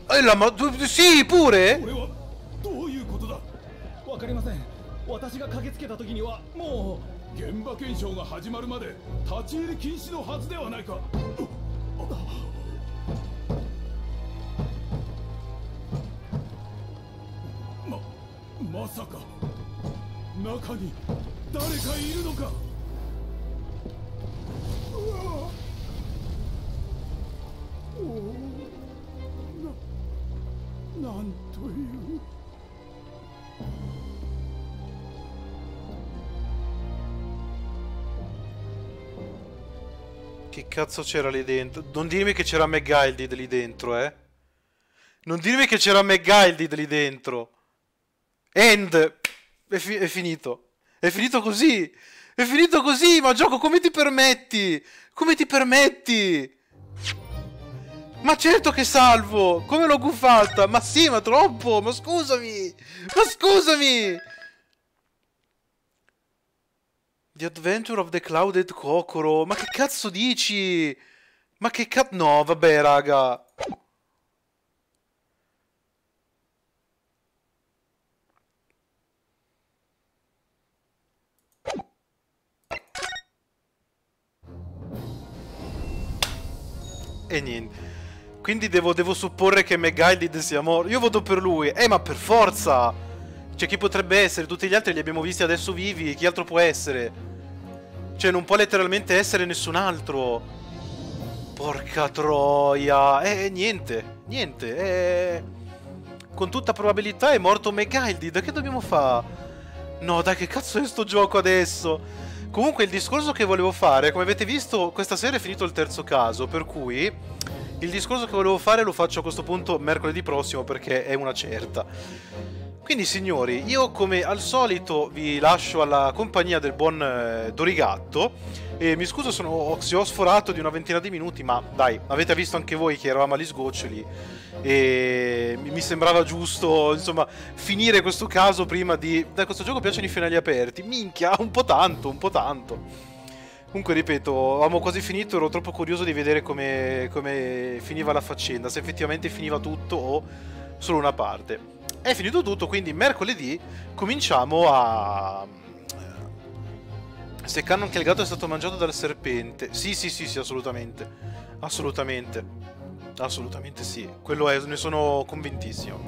Eh, la ma... Sì, pure? ど まさか中に誰かいるのかおおなんという Che cazzo c'era lì dentro? Non dirmi che c'era Megaldid lì dentro, eh? Non dirmi che c'era Megaldid lì dentro. End. È, fi è, finito. È finito così. È finito così, ma gioco come ti permetti? Come ti permetti? Ma certo che salvo! Come l'ho guffata? Ma sì, ma troppo! Ma scusami! Ma scusami! The Adventure of the Clouded Kokoro. Ma che cazzo dici? Ma che cazzo... No, vabbè, raga. E niente. Quindi devo, devo supporre che Megailid sia morto. Io voto per lui. Eh, ma per forza! Cioè, chi potrebbe essere? Tutti gli altri li abbiamo visti adesso vivi. Chi altro può essere? Cioè, non può letteralmente essere nessun altro. Porca troia. Eh, niente. Niente. Eh... Con tutta probabilità è morto Megailid. Che dobbiamo fare? No, dai, che cazzo è sto gioco adesso? Comunque, il discorso che volevo fare, come avete visto, questa sera è finito il terzo caso, per cui il discorso che volevo fare lo faccio a questo punto mercoledì prossimo perché è una certa. Quindi signori, io come al solito vi lascio alla compagnia del buon eh, Dorigatto e mi scuso sono, se ho sforato di una ventina di minuti, ma dai, avete visto anche voi che eravamo agli sgoccioli e mi sembrava giusto, insomma, finire questo caso prima di... Da questo gioco piacciono i finali aperti, minchia, un po' tanto, un po' tanto. Comunque, ripeto, avevamo quasi finito, ero troppo curioso di vedere come, come finiva la faccenda, se effettivamente finiva tutto o solo una parte. È finito tutto, quindi mercoledì cominciamo a... Se Canon che il gatto è stato mangiato dal serpente. Sì, sì, sì, sì, assolutamente. Assolutamente. Assolutamente sì. Quello è, ne sono convintissimo.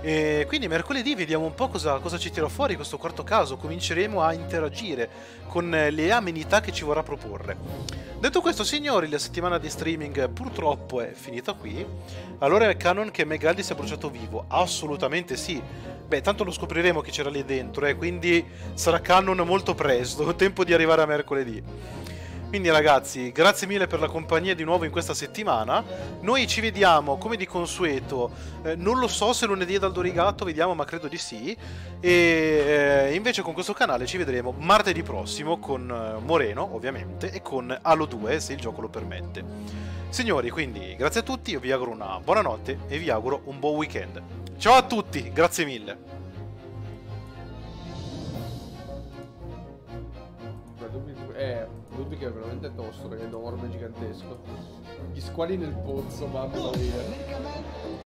E quindi mercoledì vediamo un po' cosa, cosa, ci tira fuori questo quarto caso, cominceremo a interagire con le amenità che ci vorrà proporre. Detto questo signori, la settimana di streaming purtroppo è finita qui, allora è canon che Megaldi si è bruciato vivo? Assolutamente sì, beh tanto lo scopriremo che c'era lì dentro, eh, quindi sarà canon molto presto, tempo di arrivare a mercoledì. Quindi ragazzi, grazie mille per la compagnia di nuovo in questa settimana. Noi ci vediamo come di consueto, eh, non lo so se lunedì ad Aldorigato, vediamo, ma credo di sì. E eh, invece con questo canale ci vedremo martedì prossimo con eh, Moreno, ovviamente, e con Halo 2, se il gioco lo permette. Signori, quindi grazie a tutti, io vi auguro una buonanotte e vi auguro un buon weekend. Ciao a tutti, grazie mille. Eh, Ludwig è veramente tosto, è enorme, gigantesco. Gli squali nel pozzo, mamma mia.